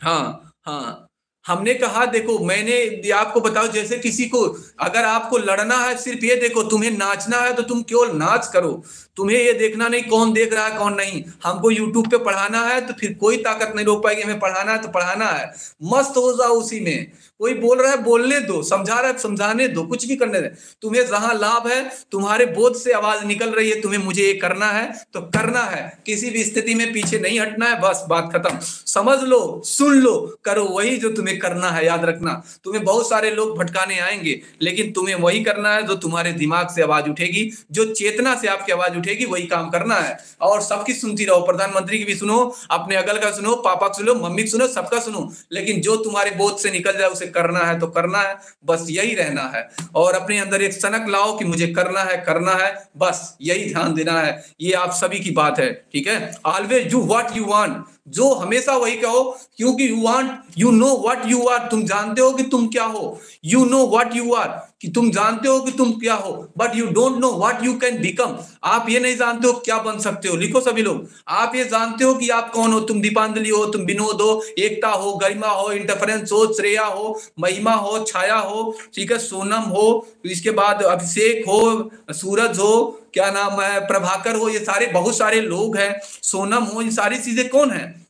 हाँ हाँ। हमने कहा, देखो, मैंने आपको बताओ, जैसे किसी को अगर आपको लड़ना है, सिर्फ़ ये देखो, तुम्हें नाचना है तो तुम केवल नाच करो। तुम्हें ये देखना नहीं कौन देख रहा है, कौन नहीं। हमको यूट्यूब पे पढ़ाना है तो फिर कोई ताकत नहीं रोक पाएगी, हमें पढ़ाना है तो पढ़ाना है। मस्त हो जाओ उसी में। कोई बोल रहा है, बोलने दो, समझा रहा है, समझाने दो, कुछ भी करने दे। तुम्हें जहाँ लाभ है, तुम्हारे बोध से आवाज़ निकल रही है, तुम्हें मुझे ये करना है तो करना है। किसी भी स्थिति में पीछे नहीं हटना है, बस, बात खत्म। समझ लो, सुन लो, करो, वही जो तुम्हें करना है, याद रखना। तुम्हें बहुत सारे लोग भटकाने आएँगे, लेकिन तुम्हें वही करना है जो तुम्हारे दिमाग से आवाज़ उठेगी, जो चेतना से आपकी आवाज़ उठेगी, वही काम करना है। और सबकी सुनती रहो, प्रधानमंत्री की भी सुनो, अपने अगल का सुनो, पापा का सुनो, मम्मी सुनो, सबका सुनो, लेकिन जो तुम्हारे बोध से निकल जाए, उसे करना है तो करना है, बस यही रहना है। और अपने अंदर एक सनक लाओ कि मुझे करना है करना है, बस यही ध्यान देना है। ये आप सभी की बात है, ठीक है? Always do what you want जो हमेशा वही कहो, क्योंकि you want you know what you are तुम जानते हो कि तुम क्या हो। You know what you are कि तुम जानते हो कि तुम क्या हो but you don't know what you can become आप ये नहीं जानते हो क्या बन सकते हो। लिखो सभी लोग, आप ये जानते हो कि आप कौन हो? तुम दीपांजलि हो, तुम विनोद हो, एकता हो, गरिमा हो इंटरफरेंस हो, श्रेया हो, महिमा हो, छाया हो, ठीक है, सोनम हो, इसके बाद अभिषेक हो, सूरज हो, क्या नाम है, प्रभाकर हो, ये सारे, बहुत सारे लोग हैं, सोनम हो ये सारी चीज़ें कौन है?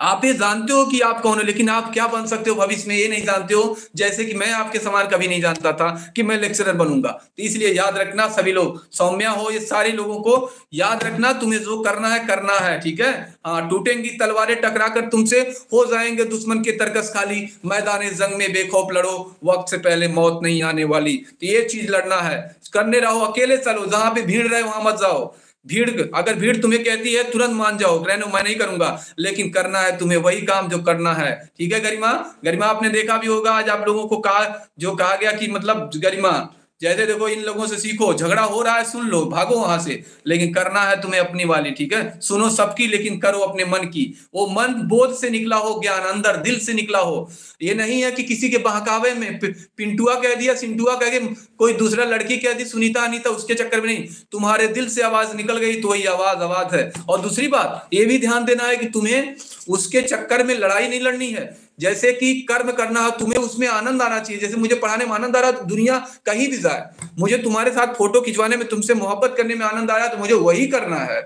आप ये जानते हो कि आप कौन हो, लेकिन आप क्या बन सकते हो भविष्य में, ये नहीं जानते हो। जैसे कि मैं आपके समान कभी नहीं जानता था कि मैं लेक्चरर बनूँगा। तो इसलिए याद रखना सभी लोग, सौम्या हो, ये सारे लोगों को याद रखना, तुम्हें जो करना है करना है, ठीक है? हाँ टूटेंगी तलवारें टकरा कर तुमसे हो जाएँगे दुश्मन के तरकस खाली। मैदान जंग में बेखौफ लड़ो, वक्त से पहले मौत नहीं आने वाली। तो ये चीज़ लड़ना है। करने रहो, अकेले चलो, जहाँ पे भीड़ रहे, वहाँ मत जाओ। भीड़, अगर भीड़ तुम्हें कहती है, तुरंत मान जाओ रहने मैं नहीं करूँगा। लेकिन करना है तुम्हें, वही काम जो करना है। ठीक है, गरिमा? गरिमा, आपने देखा भी होगा, आज आप लोगों को कहा, जो कहा गया कि मतलब गरिमा, जैसे देखो, इन लोगों से सीखो, झगड़ा हो रहा है, सुन लो, भागो वहाँ से। लेकिन करना है तुम्हें अपनी वाली, ठीक है? सुनो सबकी, लेकिन करो अपने मन की। वो मन बोध से निकला हो, ज्ञान अंदर, दिल से निकला हो। ये नहीं है कि किसी के बहकावे में पिंटुआ कह दिया, सिंटुआ कह के कोई दूसरा लड़की कह दी, सुनीता, अनिता, उसके चक्कर में नहीं। तुम्हारे दिल से आवाज़ निकल गई तो वही आवाज़ आवाज़ है। और दूसरी बात, ये भी ध्यान देना है कि तुम्हें उसके चक्कर में लड़ाई नहीं लड़नी है। जैसे कि कर्म करना हो तुम्हें उसमें आनंद आना चाहिए। जैसे मुझे पढ़ाने में आनंद आ रहा तो दुनिया कहीं भी जाए, मुझे तुम्हारे साथ फ़ोटो खिंचवाने में, तुमसे मोहब्बत करने में आनंद आया तो मुझे वही करना है।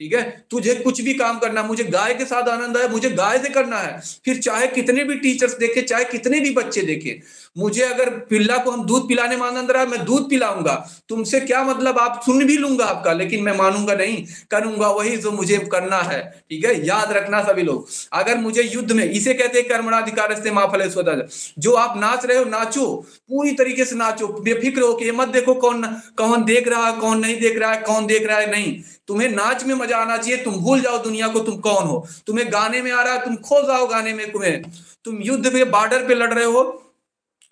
ठीक है? तुझे कुछ भी काम करना, मुझे गाय के साथ आनंद आया, मुझे गाय से करना है। फिर चाहे कितने भी टीचर्स देखे, चाहे कितने भी बच्चे देखे मुझे अगर पिल्ला को हम दूध पिलाने में रहा मैं दूध पिलाऊँगा। तुमसे क्या मतलब? आप सुन भी लूँगा आपका, लेकिन मैं मानूँगा नहीं। करूँगा वही जो मुझे करना है, ठीक है? याद रखना सभी लोग। अगर मुझे युद्ध में, इसे कहते हैं कर्मणाधिकार से जो आप नाच रहे हो, नाचो। पूरी तरीके से नाचो। बेफिक्र हो कि मत देखो कौन कौन देख रहा है, कौन नहीं देख रहा है, कौन देख रहा है, नहीं। तुम्हें नाच में मज़ा आना चाहिए, तुम भूल जाओ दुनिया को, तुम कौन हो? तुम्हें गाने में आ रहा है, तुम खो जाओ गाने में तुम्हें। तुम युद्ध पे, बॉर्डर पे लड़ रहे हो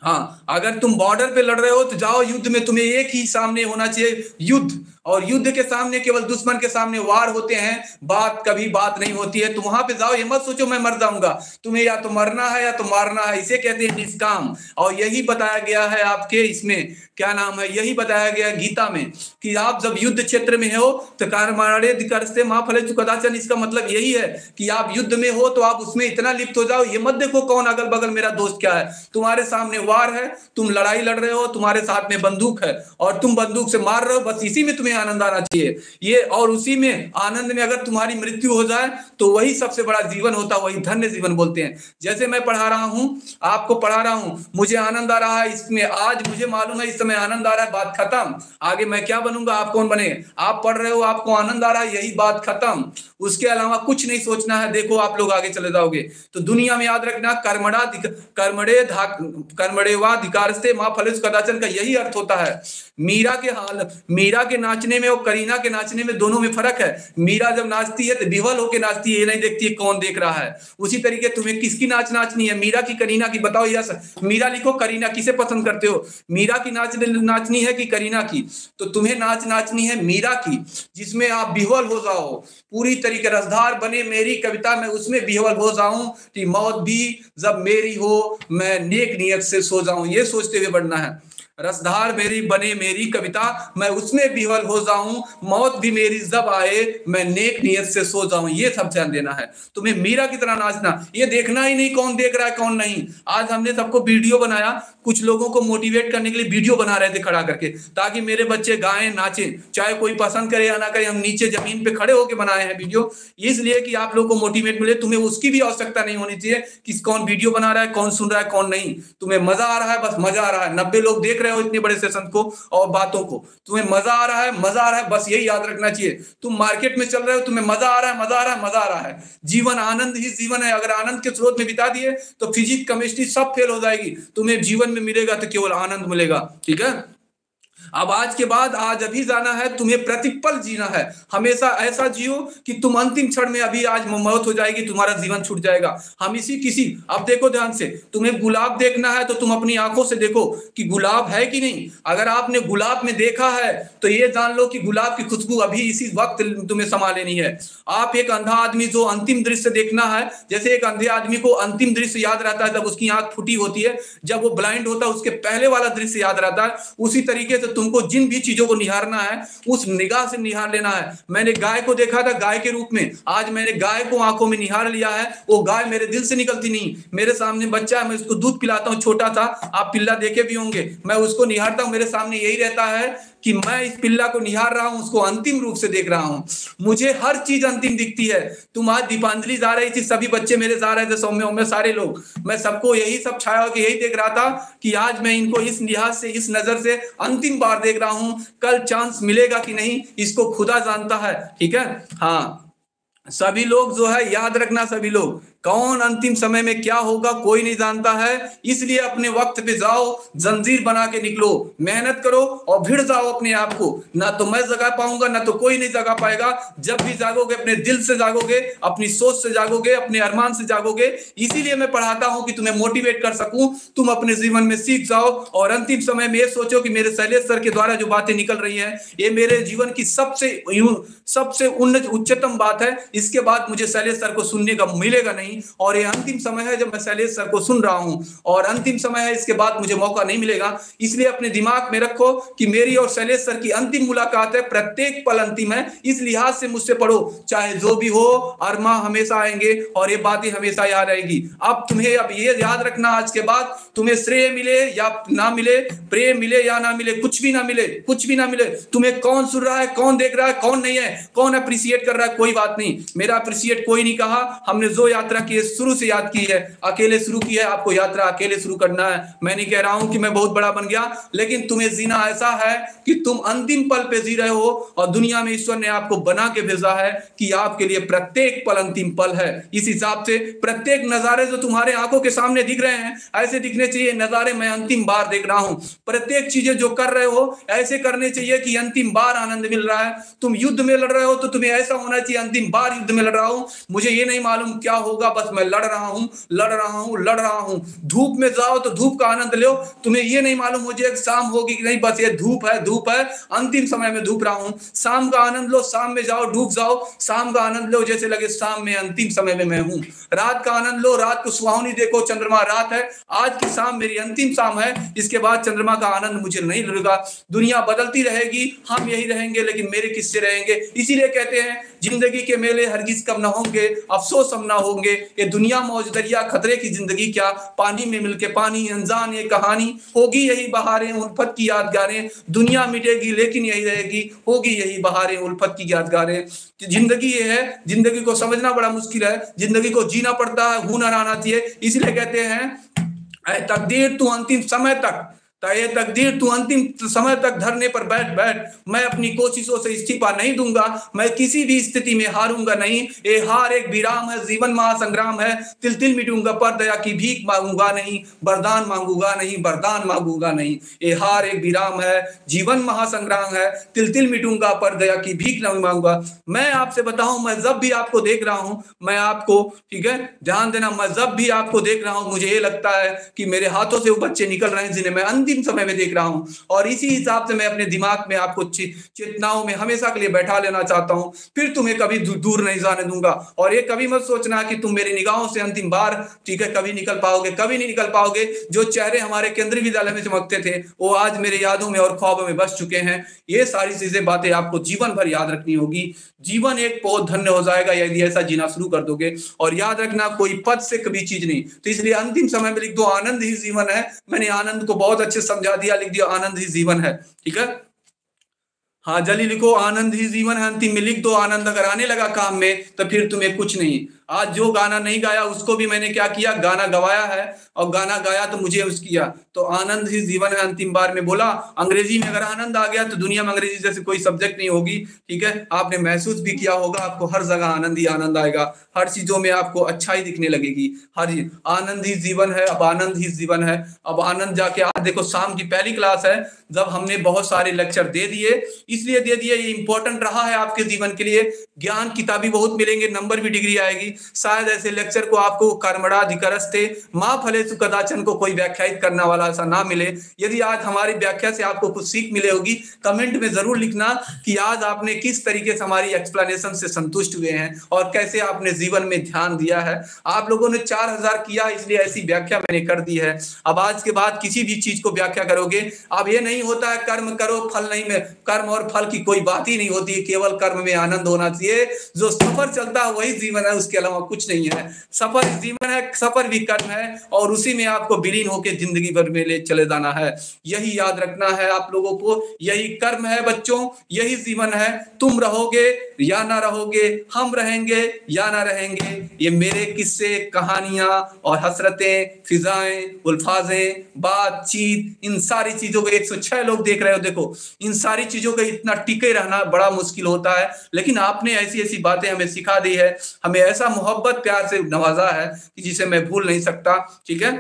हाँ अगर तुम बॉर्डर पे लड़ रहे हो तो जाओ युद्ध में तुम्हें एक ही सामने होना चाहिए, युद्ध। और युद्ध के सामने, केवल दुश्मन के सामने वार होते हैं। बात कभी बात नहीं होती है। तुम वहाँ पे जाओ, ये मत सोचो मैं मर जाऊँगा। तुम्हें या तो मरना है या तो मारना है, इसे कहते हैं निष्काम। और यही बताया गया है आपके इसमें, क्या नाम है, यही बताया गया गीता में कि आप जब युद्ध क्षेत्र में हो तो कारमाणे करते महाफल कदाचन, इसका मतलब यही है कि आप युद्ध में हो तो आप उसमें इतना लिप्त हो जाओ, ये मत देखो कौन अगल बगल मेरा दोस्त क्या है। तुम्हारे सामने वार है, तुम लड़ाई लड़ रहे हो, तुम्हारे साथ में बंदूक है, और तुम बंदूक से मार रहे हो, बस इसी में तुम्हें आनंद आना चाहिए। ये और उसी में आनंद में अगर तुम्हारी मृत्यु हो जाए तो वही सबसे बड़ा जीवन होता है वही धन्य जीवन बोलते हैं। जैसे मैं पढ़ा रहा हूँ, आपको पढ़ा रहा हूँ, मुझे आनंद आ रहा है इसमें, आज मुझे मालूम है इस समय आनंद आ रहा है, बात खत्म। आगे मैं क्या बनूँगा, आप कौन बने? आप पढ़ रहे हो, आपको आनंद आ रहा है, यही बात खत्म। उसके अलावा कुछ नहीं सोचना है, देखो आप लोग आगे चले जाओगे। तो दुनिया में याद रखना कर्मड़ा कर्मड़े कर्मड़े वाधिकार से माँ फलिस कदाचन का यही अर्थ होता है। मीरा के हाल, मीरा के नाचने में और करीना के नाचने में दोनों में फ़र्क है। मीरा जब नाचती है तो विवल होकर नाचती है, ये नहीं देखती है कौन देख रहा है। उसी तरीके तुम्हें किसकी नाच नाचनी है? मीरा की, करीना की, बताओ यस। मीरा लिखो, करीना किसे पसंद करते हो? मीरा की नाच नाचनी है कि करीना की? तो तुम्हें नाच नाचनी है मीरा की, जिसमें आप बिहवल हो जाओ। पूरी तरीके रसधार बने मेरी कविता में, उसमें बिहवल हो जाऊँ कि मौत भी जब मेरी हो, मैं नेक नियत से सो जाऊँ। ये सोचते हुए बढ़ना है। रसधार मेरी बने मेरी कविता, मैं उसमें बिहल हो जाऊँ, मौत भी मेरी जब आए, मैं नेक नियत से सो जाऊँ, ये सब ध्यान देना है। तुम्हें मीरा की तरह नाचना, ये देखना ही नहीं कौन देख रहा है, कौन नहीं। आज हमने सबको वीडियो बनाया, कुछ लोगों को मोटिवेट करने के लिए वीडियो बना रहे थे खड़ा करके, ताकि मेरे बच्चे गाएँ, नाचें, चाहे कोई पसंद करे या ना करे, हम नीचे ज़मीन पे खड़े होकर बनाए हैं वीडियो। इसलिए कि आप लोग को मोटिवेट मिले, तुम्हें उसकी भी आवश्यकता नहीं होनी चाहिए कि कौन वीडियो बना रहा है, कौन सुन रहा है, कौन नहीं। तुम्हें मज़ा आ रहा है, बस मज़ा आ रहा है। नब्बे लोग देख रहे हो इतने बड़े सेशन को और बातों को। तुम्हें मज़ा आ रहा है, मज़ा आ रहा है, बस यही याद रखना चाहिए। तुम मार्केट में चल रहे हो, तुम्हें मज़ा आ रहा है, मज़ा आ रहा है, मज़ा आ रहा है। जीवन आनंद ही जीवन है। अगर आनंद के स्रोत में बिता दिए तो फिजिक्स केमिस्ट्री सब फेल हो जाएगी। तुम्हें जीवन में मिलेगा तो केवल आनंद मिलेगा। ठीक है? अब आज के बाद, आज अभी जाना है, तुम्हें प्रतिपल जीना है। हमेशा ऐसा जियो कि तुम अंतिम क्षण में अभी आज मौत हो जाएगी, तुम्हारा जीवन छूट जाएगा। हम इसी किसी, अब देखो ध्यान से, तुम्हें गुलाब देखना है तो तुम अपनी आँखों से देखो कि गुलाब है कि नहीं। अगर आपने गुलाब में देखा है तो ये जान लो कि गुलाब की खुशबू अभी इसी वक्त तुम्हें समा लेनी है। आप एक अंधा आदमी जो अंतिम दृश्य देखना है, जैसे एक अंधे आदमी को अंतिम दृश्य याद रहता है जब उसकी आँख फूटी होती है, जब वो ब्लाइंड होता है, उसके पहले वाला दृश्य याद रहता है, उसी तरीके से तुमको जिन भी चीज़ों को निहारना है, उस निगाह से निहार लेना है। मैंने गाय को देखा था गाय के रूप में। आज मैंने गाय को आँखों में निहार लिया है। वो गाय मेरे दिल से निकलती नहीं। मेरे सामने बच्चा है, मैं उसको दूध पिलाता हूँ, छोटा था, आप पिल्ला देखे भी होंगे। मैं उसको निहारता हूँ, मेरे सामने यही रहता है कि मैं इस पिल्ला को निहार रहा हूँ, उसको अंतिम रूप से देख रहा हूँ। मुझे हर चीज़ अंतिम दिखती है। तुम आज दीपांजलि जा रही थी, सभी बच्चे मेरे जा रहे थे, सौम्य उम्य सारे लोग। मैं सबको यही सब छाया होकर यही देख रहा था कि आज मैं इनको इस लिहाज से, इस नज़र से अंतिम बार देख रहा हूँ। कल चांस मिलेगा कि नहीं, इसको खुदा जानता है, ठीक है? हाँ। सभी लोग जो है, याद रखना सभी लोग। कौन अंतिम समय में क्या होगा, कोई नहीं जानता है। इसलिए अपने वक्त पे जाओ, जंजीर बना के निकलो। मेहनत करो और भिड़ जाओ अपने आप को। ना तो मैं जगा पाऊँगा, ना तो कोई नहीं जगा पाएगा। जब भी जागोगे, अपने दिल से जागोगे, अपनी सोच से जागोगे, अपने अरमान से जागोगे। इसीलिए मैं पढ़ाता हूँ कि तुम्हें मोटिवेट कर सकूँ। तुम अपने जीवन में सीख जाओ और अंतिम समय में ये सोचो कि मेरे शैलेश सर के द्वारा जो बातें निकल रही है, ये मेरे जीवन की सबसे सबसे उन्नत, उच्चतम बात है। इसके बाद मुझे शैलेश सर को सुनने का मिलेगा नहीं। नहीं और ये अंतिम समय है जब मैं शैलेश सर को सुन रहा हूँ। और अंतिम समय है, इसके बाद मुझे मौका नहीं मिलेगा। इसलिए अपने दिमाग में रखो कि मेरी और शैलेश सर की अंतिम मुलाकात है, प्रत्येक पल अंतिम है। इस लिहाज से मुझसे पढ़ो, चाहे जो भी हो, अरमा हमेशा आएँगे और ये बातें हमेशा याद रहेगी अब तुम्हें अब ये याद रखना, आज के बाद तुम्हें श्रेय मिले या ना मिले, प्रेम मिले या ना मिले, कुछ भी ना मिले, कुछ भी ना मिले, तुम्हें कौन सुन रहा है, कौन देख रहा है, कौन नहीं है, कौन अप्रिसिएट कर रहा है, कोई बात नहीं। मेरा अप्रिसिएट कोई नहीं कहा, हमने जो यात्रा की शुरू से याद की है, अकेले शुरू की है, आपको यात्रा अकेले शुरू करना है। मैं नहीं कह रहा हूँ कि मैं बहुत बड़ा बन गया, लेकिन तुम्हें जीना ऐसा है कि तुम अंतिम पल पे जी रहे हो और दुनिया में ईश्वर ने आपको बना के भेजा है कि आपके लिए प्रत्येक पल अंतिम पल है। इस हिसाब से प्रत्येक नजारे जो तुम्हारे आँखों के सामने दिख रहे हैं, ऐसे दिखने चाहिए, नजारे मैं अंतिम बार देख रहा हूँ। प्रत्येक चीज़ें जो कर रहे हो, ऐसे करने चाहिए कि अंतिम बार आनंद मिल रहा है। तुम युद्ध में लड़ रहे हो तो तुम्हें ऐसा होना चाहिए, अंतिम बार युद्ध में लड़ रहा हूँ। मुझे ये नहीं मालूम क्या होगा बस मैं लड़ रहा हूँ, लड़ रहा हूँ, लड़ रहा हूँ। धूप में जाओ तो धूप का आनंद लो। तुम्हें ये नहीं मालूम मुझे शाम होगी कि नहीं, बस ये धूप है धूप है। अंतिम समय में धूप रहा हूँ। शाम का आनंद लो, शाम में जाओ, डूब जाओ। शाम का आनंद लो, जैसे लगे शाम में अंतिम समय में मैं हूँ। रात का आनंद लो, रात को सुहावनी देखो, चंद्रमा रात है। आज की शाम मेरी अंतिम शाम है। इसके बाद चंद्रमा का आनंद मुझे नहीं लगेगा दुनिया बदलती रहेगी, हम यही रहेंगे, लेकिन मेरे किस्से रहेंगे। इसीलिए कहते हैं, ज़िंदगी के मेले हरगिज कम ना होंगे, अफसोस हम ना होंगे। ये दुनिया मौज दरिया खतरे की ज़िंदगी क्या? पानी में मिलके पानी, अनजान ये कहानी। होगी यही बहारें उल्फत की यादगारें। दुनिया मिटेगी, लेकिन यही रहेगी। होगी यही बहारें उल्फत की यादगारें। ज़िंदगी ये है, ज़िंदगी को समझना बड़ा मुश्किल है। ज़िंदगी को जीना पड़ता है, हुनर आना चाहिए। इसलिए कहते हैं तकदीर तू अंतिम समय तक ये तकदीर तू अंतिम समय तक धरने पर बैठ बैठ। मैं अपनी कोशिशों से इस्तीफा नहीं दूँगा। मैं किसी भी स्थिति में हारूँगा नहीं। ये हार एक विराम है, जीवन महासंग्राम है। तिल तिल मिटूँगा पर दया की भीख मांगूँगा नहीं। बरदान मांगूँगा नहीं बरदान मांगूँगा नहीं। ये हार एक विराम है, जीवन महासंग्राम है। तिल तिल मिटूँगा पर दया की भीख नहीं मांगूँगा। मैं आपसे बताऊँ, मैं जब भी आपको देख रहा हूँ, मैं आपको, ठीक है? ध्यान देना, मैं जब भी आपको देख रहा हूँ, मुझे ये लगता है कि मेरे हाथों से वो बच्चे निकल रहे हैं जिन्हें मैं अंतिम समय में देख रहा हूँ। और इसी हिसाब से मैं अपने दिमाग में आपको चेतनाओं में हमेशा के लिए बैठा लेना चाहता हूँ। फिर तुम्हें कभी दूर नहीं जाने दूँगा। और ये कभी मत सोचना कि तुम मेरी निगाहों से अंतिम बार, ठीक है, कभी निकल पाओगे, कभी नहीं निकल पाओगे। जो चेहरे हमारे केंद्रीय विद्यालय में चमकते थे, वो आज मेरे यादों में और ख्वाबों में बस चुके हैं। ये सारी चीज़ें, बातें आपको जीवन भर याद रखनी होगी। जीवन एक बहुत धन्य हो जाएगा यदि ऐसा जीना शुरू कर दोगे। और याद रखना, कोई पद से कभी चीज़ नहीं। तो इसलिए अंतिम समय में लिख दो, आनंद ही जीवन है। मैंने आनंद को बहुत अच्छे समझा दिया, लिख दिया, आनंद ही जीवन है, ठीक है? हाँ जल्दी लिखो, आनंद ही जीवन है, अंतिम में लिख दो, आनंद अगर आने लगा काम में तो फिर तुम्हें कुछ नहीं। आज जो गाना नहीं गाया, उसको भी मैंने क्या किया? गाना गवाया है, और गाना गाया तो मुझे उस किया। तो आनंद ही जीवन है, अंतिम बार में बोला, अंग्रेज़ी में अगर आनंद आ गया तो दुनिया में अंग्रेज़ी जैसे कोई सब्जेक्ट नहीं होगी, ठीक है? आपने महसूस भी किया होगा, आपको हर जगह आनंद ही आनंद आएगा, हर चीज़ों में आपको अच्छा ही दिखने लगेगी, हर आनंद ही जीवन है, अब आनंद ही जीवन है, अब आनंद जाके, आज देखो शाम की पहली क्लास है, जब हमने बहुत सारे लेक्चर दे दिए, इसलिए दे दिए, ये इंपॉर्टेंट रहा है आपके जीवन के लिए। ज्ञान, किताबी बहुत मिलेंगे नंबर भी डिग्री आएगी शायद ऐसे लेक्चर को आपको कर्मड़ा अधिकरस्ते माँ फले कदाचन को कोई व्याख्यात करने वाला ऐसा ना मिले। यदि आज हमारी व्याख्या से आपको कुछ सीख मिले होगी कमेंट में ज़रूर लिखना कि आज आपने किस तरीके से हमारी एक्सप्लेनेशन से संतुष्ट हुए हैं और कैसे आपने जीवन में ध्यान दिया है। आप लोगों ने चार हज़ार किया, इसलिए ऐसी व्याख्या मैंने कर दी है। अब आज के बाद किसी भी चीज़ को व्याख्या करोगे, अब ये नहीं होता है कर्म करो, फल नहीं में, कर्म और फल की कोई बात ही नहीं होती, केवल कर्म में आनंद होना चाहिए। जो सफ़र चलता है, वही जीवन है, उसके अलावा कुछ नहीं है। सफ़र जीवन है, सफ़र भी कर्म है और उसी में आपको विलीन होकर ज़िंदगी भर में ले चले जाना है। यही याद रखना है आप लोगों को, यही कर्म है बच्चों, यही जीवन है। तुम रहोगे या ना रहोगे, हम रहेंगे या ना रहेंगे, ये मेरे किस्से, कहानियाँ और हसरतें, फिजाएँ, उल्फाजें, बातचीत, इन सारी चीज़ों को 106 लोग देख रहे हो, देखो, इन सारी चीज़ों का इतना टिके रहना बड़ा मुश्किल होता है। लेकिन आपने ऐसी ऐसी बातें हमें सिखा दी है, हमें ऐसा मोहब्बत प्यार से नवाजा है कि जिसे मैं भूल नहीं सकता ठीक है?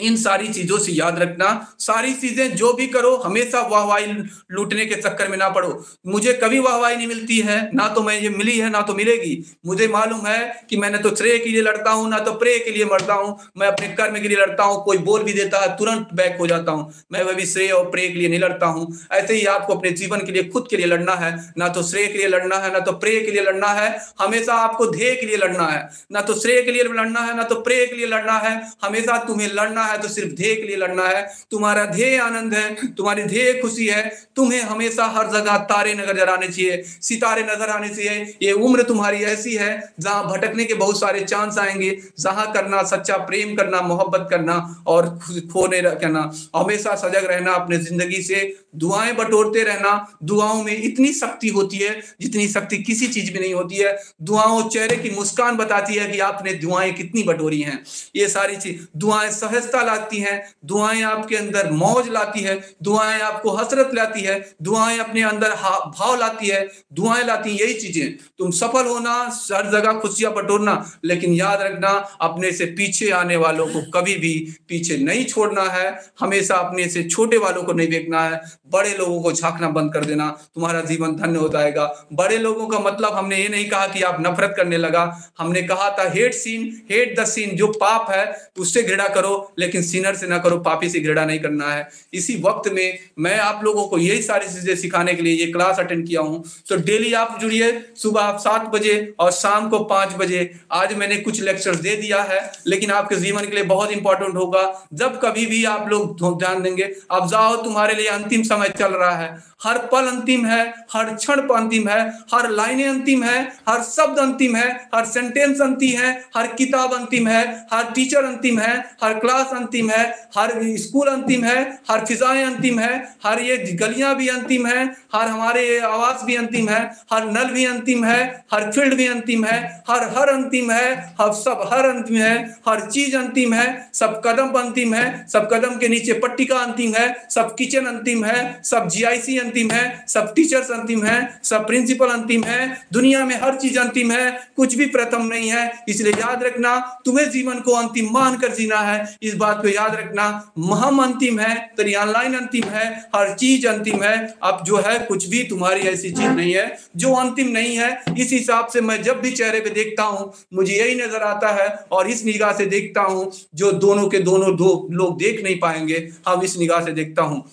इन सारी चीज़ों से याद रखना सारी चीज़ें जो भी करो हमेशा वाहवाही लूटने के चक्कर में ना पड़ो मुझे कभी वाहवाही नहीं मिलती है ना तो मैं ये मिली है ना तो मिलेगी मुझे मालूम है कि मैंने तो श्रेय के लिए लड़ता हूँ ना तो प्रे के लिए मरता हूँ मैं अपने कर्म के लिए लड़ता हूँ कोई बोल भी देता है तुरंत बैक हो जाता हूँ मैं वह श्रेय और प्रे के लिए नहीं लड़ता हूँ ऐसे ही आपको अपने जीवन के लिए खुद के लिए लड़ना है ना तो श्रेय के लिए लड़ना है ना तो प्रे के लिए लड़ना है हमेशा आपको ध्येय के लिए लड़ना है ना तो श्रेय के लिए लड़ना है ना तो प्रे के लिए लड़ना है हमेशा तुम्हें लड़ना है तो सिर्फ़ ध्येय के लिए लड़ना है। तुम्हारा ध्येय आनंद है, तुम्हारी ध्येय खुशी है। तुम्हें हमेशा हर जगह तारे नज़र आने चाहिए, सितारे नज़र आने चाहिए। ये उम्र तुम्हारी ऐसी है, जहाँ भटकने के बहुत सारे चांस आएँगे, जहाँ करना सच्चा प्रेम करना, मोहब्बत करना और खोने करना। हमेशा सजग रहना अपने ज़िंदगी से दुआएँ बटोरते रहना, दुआओं में इतनी शक्ति होती है, जितनी शक्ति किसी चीज़ में नहीं होती है। दुआओं चेहरे की मुस्कान बताती है कि आपने दुआएँ कितनी बटोरी हैं। ये सारी चीज़, दुआएँ सहजता लाती हैं, दुआएँ आपके अंदर मौज लाती है, दुआएँ आपको हसरत लाती है, दुआएँ अपने अंदर भाव लाती है, दुआएँ लाती यही चीज़ें। तुम सफल होना, हर जगह खुशियाँ बटोरना, लेकिन याद रखना, अपने से पीछे आने वालों को कभी भी पीछे नहीं छोड़ना है। हमेशा अपने से छोटे वालों को नहीं देखना है। बड़े लोगों को झांकना बंद कर देना, तुम्हारा जीवन धन्य हो जाएगा। बड़े लोगों का मतलब हमने ये नहीं कहा कि आप नफरत करने लगा। हमने कहा था hate sin hate the sin जो पाप है, उससे घृणा करो, लेकिन सीनर से ना करो, पापी से घृणा नहीं करना है। इसी वक्त में मैं आप लोगों को यही सारी चीज़ें सिखाने के लिए ये क्लास अटेंड किया हूँ। तो डेली आप जुड़िए, सुबह आप सात बजे और शाम को पाँच बजे। आज मैंने कुछ लेक्चर दे दिया है, लेकिन आपके जीवन के लिए बहुत इंपॉर्टेंट होगा। जब कभी भी आप लोग ध्यान देंगे अब जाओ, तुम्हारे लिए अंतिम समय चल रहा है हर पल अंतिम है हर क्षण अंतिम है हर लाइनें अंतिम है हर शब्द अंतिम है हर सेंटेंस अंतिम है हर किताब अंतिम है हर टीचर अंतिम है हर क्लास अंतिम है हर स्कूल अंतिम है हर फिजाएँ अंतिम है हर ये गलियाँ भी अंतिम है हर हमारे आवास भी अंतिम है हर नल भी अंतिम है हर फ़ील्ड भी अंतिम है हर हर अंतिम है हर सब हर अंतिम है हर चीज़ अंतिम है सब कदम अंतिम है सब कदम के नीचे पट्टिका अंतिम है सब किचन अंतिम है सब जीआईसी अंतिम है, सब टीचर्स अंतिम है, सब प्रिंसिपल अंतिम है, दुनिया में हर चीज़ अंतिम है, कुछ भी प्रथम नहीं है। इसलिए याद रखना, तुम्हें जीवन को अंतिम मानकर जीना है। इस बात को याद रखना, महम अंतिम है, तेरी ऑनलाइन अंतिम है, हर चीज़ अंतिम है। अब जो है, कुछ भी तुम्हारी ऐसी चीज़ नहीं है, जो अंतिम नहीं है, इस हिसाब से मैं जब भी चेहरे पे देखता हूँ, मुझे यही नज़र आता है और इस निगाह से देखता हूँ, जो दोनों के दोनों दो लोग देख नहीं पाएँगे, हम इस निगाह से देखता हूँ।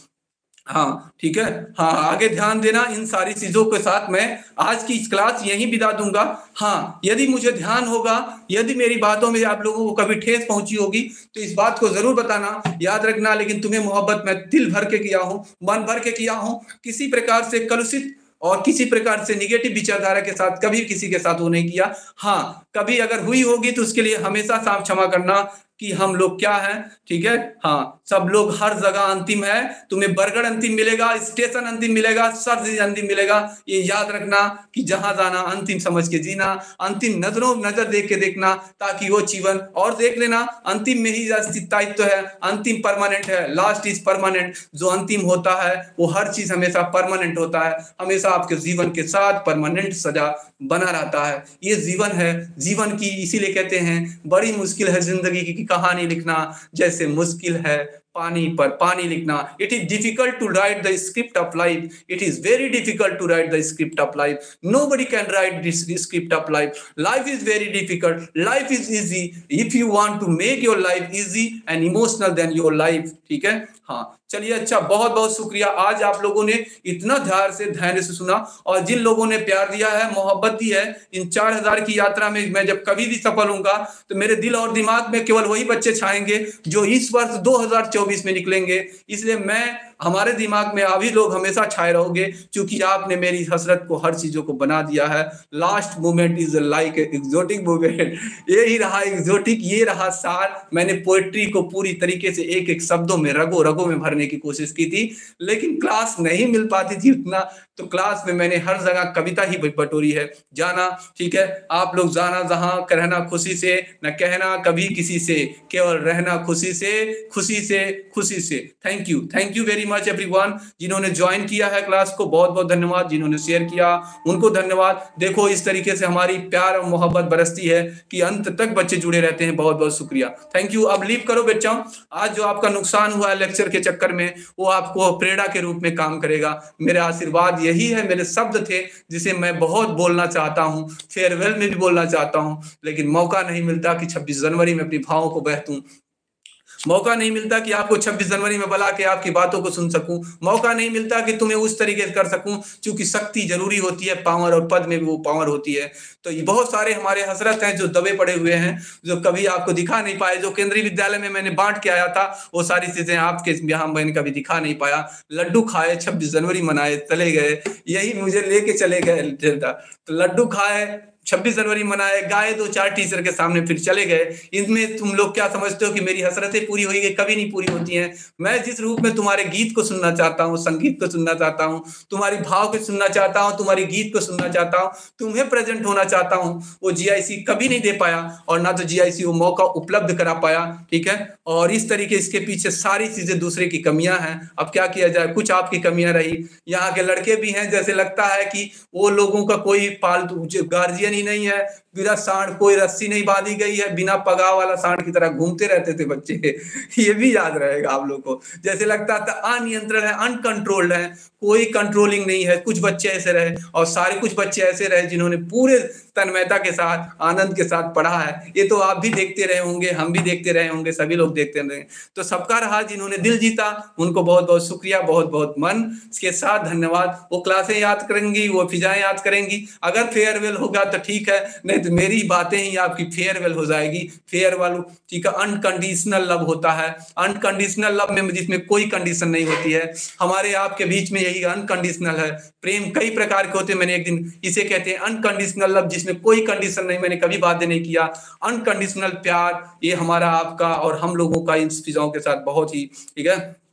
हाँ ठीक है? हाँ आगे ध्यान देना इन सारी चीज़ों के साथ मैं आज की इस क्लास यहीं बिता दूँगा। हाँ यदि मुझे ध्यान होगा, यदि मेरी बातों में आप लोगों को कभी ठेस पहुँची होगी तो इस बात को ज़रूर बताना। याद रखना, लेकिन तुम्हें मोहब्बत मैं दिल भर के किया हूँ, मन भर के किया हूँ। किसी प्रकार से कलुषित और किसी प्रकार से निगेटिव विचारधारा के साथ कभी किसी के साथ वो नहीं किया। हाँ कभी अगर हुई होगी तो उसके लिए हमेशा साफ़ क्षमा करना कि हम लोग क्या हैं? ठीक है? हाँ सब लोग हर जगह अंतिम है। तुम्हें बरगढ़ अंतिम मिलेगा, स्टेशन अंतिम मिलेगा, सर्ज अंतिम मिलेगा। ये याद रखना कि जहाँ जाना, अंतिम समझ के जीना, अंतिम नज़रों नज़र देख के देखना, ताकि वो जीवन और देख लेना। अंतिम में ही अस्तित्व है, अंतिम परमानेंट है लास्ट इज़ परमानेंट जो अंतिम होता है, वो हर चीज़ हमेशा परमानेंट होता है। हमेशा आपके जीवन के साथ परमानेंट सजा बना रहता है। ये जीवन है, जीवन की इसीलिए कहते हैं, बड़ी मुश्किल है ज़िंदगी की कहानी लिखना जैसे मुश्किल है पानी पर पानी लिखना। It is difficult to write the script of life it is very difficult to write the script of life nobody can write this script of life life is very difficult life is easy if you want to make your life easy and emotional then your life ठीक है? हाँ। चलिए अच्छा बहुत बहुत शुक्रिया। आज आप लोगों ने इतना ध्यान से, धैर्य से सुना और जिन लोगों ने प्यार दिया है, मोहब्बत दी है, इन चार हज़ार की यात्रा में मैं जब कभी भी सफल हूँगा तो मेरे दिल और दिमाग में केवल वही बच्चे छाएँगे जो इस वर्ष 2024 में निकलेंगे। इसलिए मैं हमारे दिमाग में अभी लोग हमेशा छाए रहोगे, क्योंकि आपने मेरी हसरत को हर चीज़ों को बना दिया है। Last moment is like exotic moment ये ही रहा एग्जोटिक ये रहा सार। मैंने पोएट्री को पूरी तरीके से एक एक शब्दों में, रगो रगो में भरने की कोशिश की थी, लेकिन क्लास नहीं मिल पाती थी उतना। तो क्लास में मैंने हर जगह कविता ही बटोरी है। जाना, ठीक है, आप लोग जाना जहाँ, रहना खुशी से, न कहना कभी किसी से, केवल रहना खुशी से खुशी से खुशी से। Thank you thank you very much everyone जिन्होंने ज्वाइन किया है क्लास को बहुत बहुत धन्यवाद जिन्होंने शेयर किया। उनको धन्यवाद। देखो, इस तरीके से हमारी प्यार और मोहब्बत बरसती है कि अंत तक बच्चे जुड़े रहते हैं। बहुत बहुत शुक्रिया। थैंक यू अब लीव करो बच्चों। आज जो आपका नुकसान हुआ है लेक्चर के चक्कर में, वो आपको प्रेरणा के रूप में काम करेगा। मेरा आशीर्वाद यही है, मेरे शब्द थे, जिसे मैं बहुत बोलना चाहता हूँ। फेयरवेल में भी बोलना चाहता हूँ, लेकिन मौका नहीं मिलता कि छब्बीस जनवरी में अपनी भावों को बहतूं। मौका नहीं मिलता कि आपको 26 जनवरी में बुला के आपकी बातों को सुन सकूँ। मौका नहीं मिलता कि तुम्हें उस तरीके से कर सकूँ क्योंकि शक्ति ज़रूरी होती है, पावर और पद में भी वो पावर होती है। तो ये बहुत सारे हमारे हसरत हैं जो दबे पड़े हुए हैं, जो कभी आपको दिखा नहीं पाए, जो केंद्रीय विद्यालय में मैंने बांट के आया था, वो सारी चीज़ें आपके यहाँ मैंने कभी दिखा नहीं पाया। लड्डू खाए, छब्बीस जनवरी मनाए, चले गए, यही मुझे लेके चले गए तो लड्डू खाए छब्बीस जनवरी मनाए गाए दो चार टीचर के सामने फिर चले गए। इनमें तुम लोग क्या समझते हो कि मेरी हसरतें पूरी हुई कभी नहीं पूरी होती हैं। मैं जिस रूप में तुम्हारे गीत को सुनना चाहता हूँ, संगीत को सुनना चाहता हूँ, तुम्हारी भाव को सुनना चाहता हूँ, तुम्हारी गीत को सुनना चाहता हूँ, तुम्हें प्रेजेंट होना चाहता हूँ, वो जीआईसी कभी नहीं दे पाया और ना तो जीआईसी वो मौका उपलब्ध करा पाया, ठीक है? और इस तरीके इसके पीछे सारी चीज़ें दूसरे की कमियाँ हैं। अब क्या किया जाए? कुछ आपकी कमियाँ रही। यहाँ के लड़के भी हैं, जैसे लगता है कि वो लोगों का कोई पालतू गार्जियन ही नहीं है। बिना सांड कोई रस्सी नहीं बांधी गई है, बिना पगा वाला सांड की तरह घूमते रहते थे बच्चे। *laughs* ये भी याद रहेगा आप लोग को। जैसे लगता था अनियंत्रण है, अनकंट्रोल्ड है, कोई कंट्रोलिंग नहीं है, कुछ बच्चे ऐसे रहे और सारे कुछ बच्चे ऐसे रहे जिन्होंने पूरे तन्मयता के साथ, आनंद के साथ पढ़ा है। ये तो आप भी देखते रहे होंगे, हम भी देखते रहे होंगे, सभी लोग देखते रहे। तो सबका रहा जिन्होंने दिल जीता, उनको बहुत बहुत शुक्रिया बहुत बहुत मन के साथ धन्यवाद। वो क्लासें याद करेंगी, वो फिजाएँ याद करेंगी। अगर फेयरवेल होगा तो ठीक है, नहीं तो मेरी बातें ही आपकी फेयरवेल हो जाएगी। फेयरवेल ठीक है अनकंडीशनल लव होता है। अनकंडीशनल लव में जिसमें कोई कंडीशन नहीं होती है। हमारे आपके बीच में यही अनकंडीशनल है। प्रेम कई प्रकार के होते हैं। मैंने एक दिन इसे कहते हैं अनकंडीशनल लव जिसमें कोई कंडीशन नहीं, मैंने कभी बातें नहीं किया। अनकंडीशनल प्यार, ये हमारा आपका और हम लोगों का इन चीज़ों के साथ बहुत ही, ठीक है?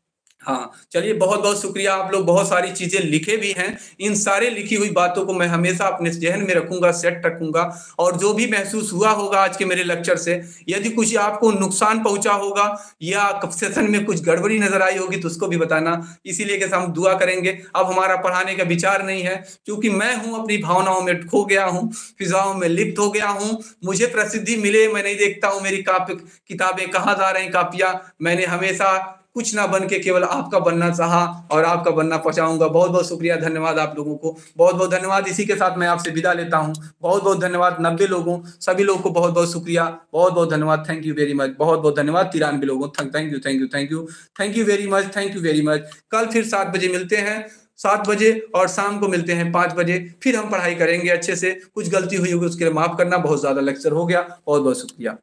हाँ चलिए बहुत बहुत शुक्रिया, आप लोग बहुत सारी चीज़ें लिखे भी हैं। इन सारे लिखी हुई बातों को मैं हमेशा अपने जहन में रखूँगा, सेट रखूँगा, और जो भी महसूस हुआ होगा आज के मेरे लेक्चर से, यदि कुछ आपको नुकसान पहुँचा होगा, या सेशन में कुछ गड़बड़ी नज़र आई होगी तो उसको भी बताना। इसीलिए कि हम दुआ करेंगे। अब हमारा पढ़ाने का विचार नहीं है, क्योंकि मैं हूँ, अपनी भावनाओं में खो गया हूँ, फिजाओं में लिप्त हो गया हूँ। मुझे प्रसिद्धि मिले, मैं नहीं देखता हूँ मेरी किताबें कहाँ जा रही कापियाँ? मैंने हमेशा कुछ ना बन के केवल आपका बनना चाहा और आपका बनना पहुंचाऊँगा। बहुत बहुत शुक्रिया, धन्यवाद आप लोगों को। बहुत बहुत धन्यवाद। इसी के साथ मैं आपसे विदा लेता हूँ। बहुत बहुत धन्यवाद नब्बे लोगों, सभी लोगों को बहुत बहुत शुक्रिया। बहुत बहुत धन्यवाद। थैंक यू वेरी मच बहुत बहुत धन्यवाद। तिरानवे लोगों। Thank you thank you thank you thank you very much thank you very much कल फिर सात बजे मिलते हैं। सात बजे और शाम को मिलते हैं पाँच बजे। फिर हम पढ़ाई करेंगे अच्छे से। कुछ गलती हुई होगी उसके लिए माफ़ करना। बहुत ज़्यादा लेक्चर हो गया। बहुत बहुत शुक्रिया।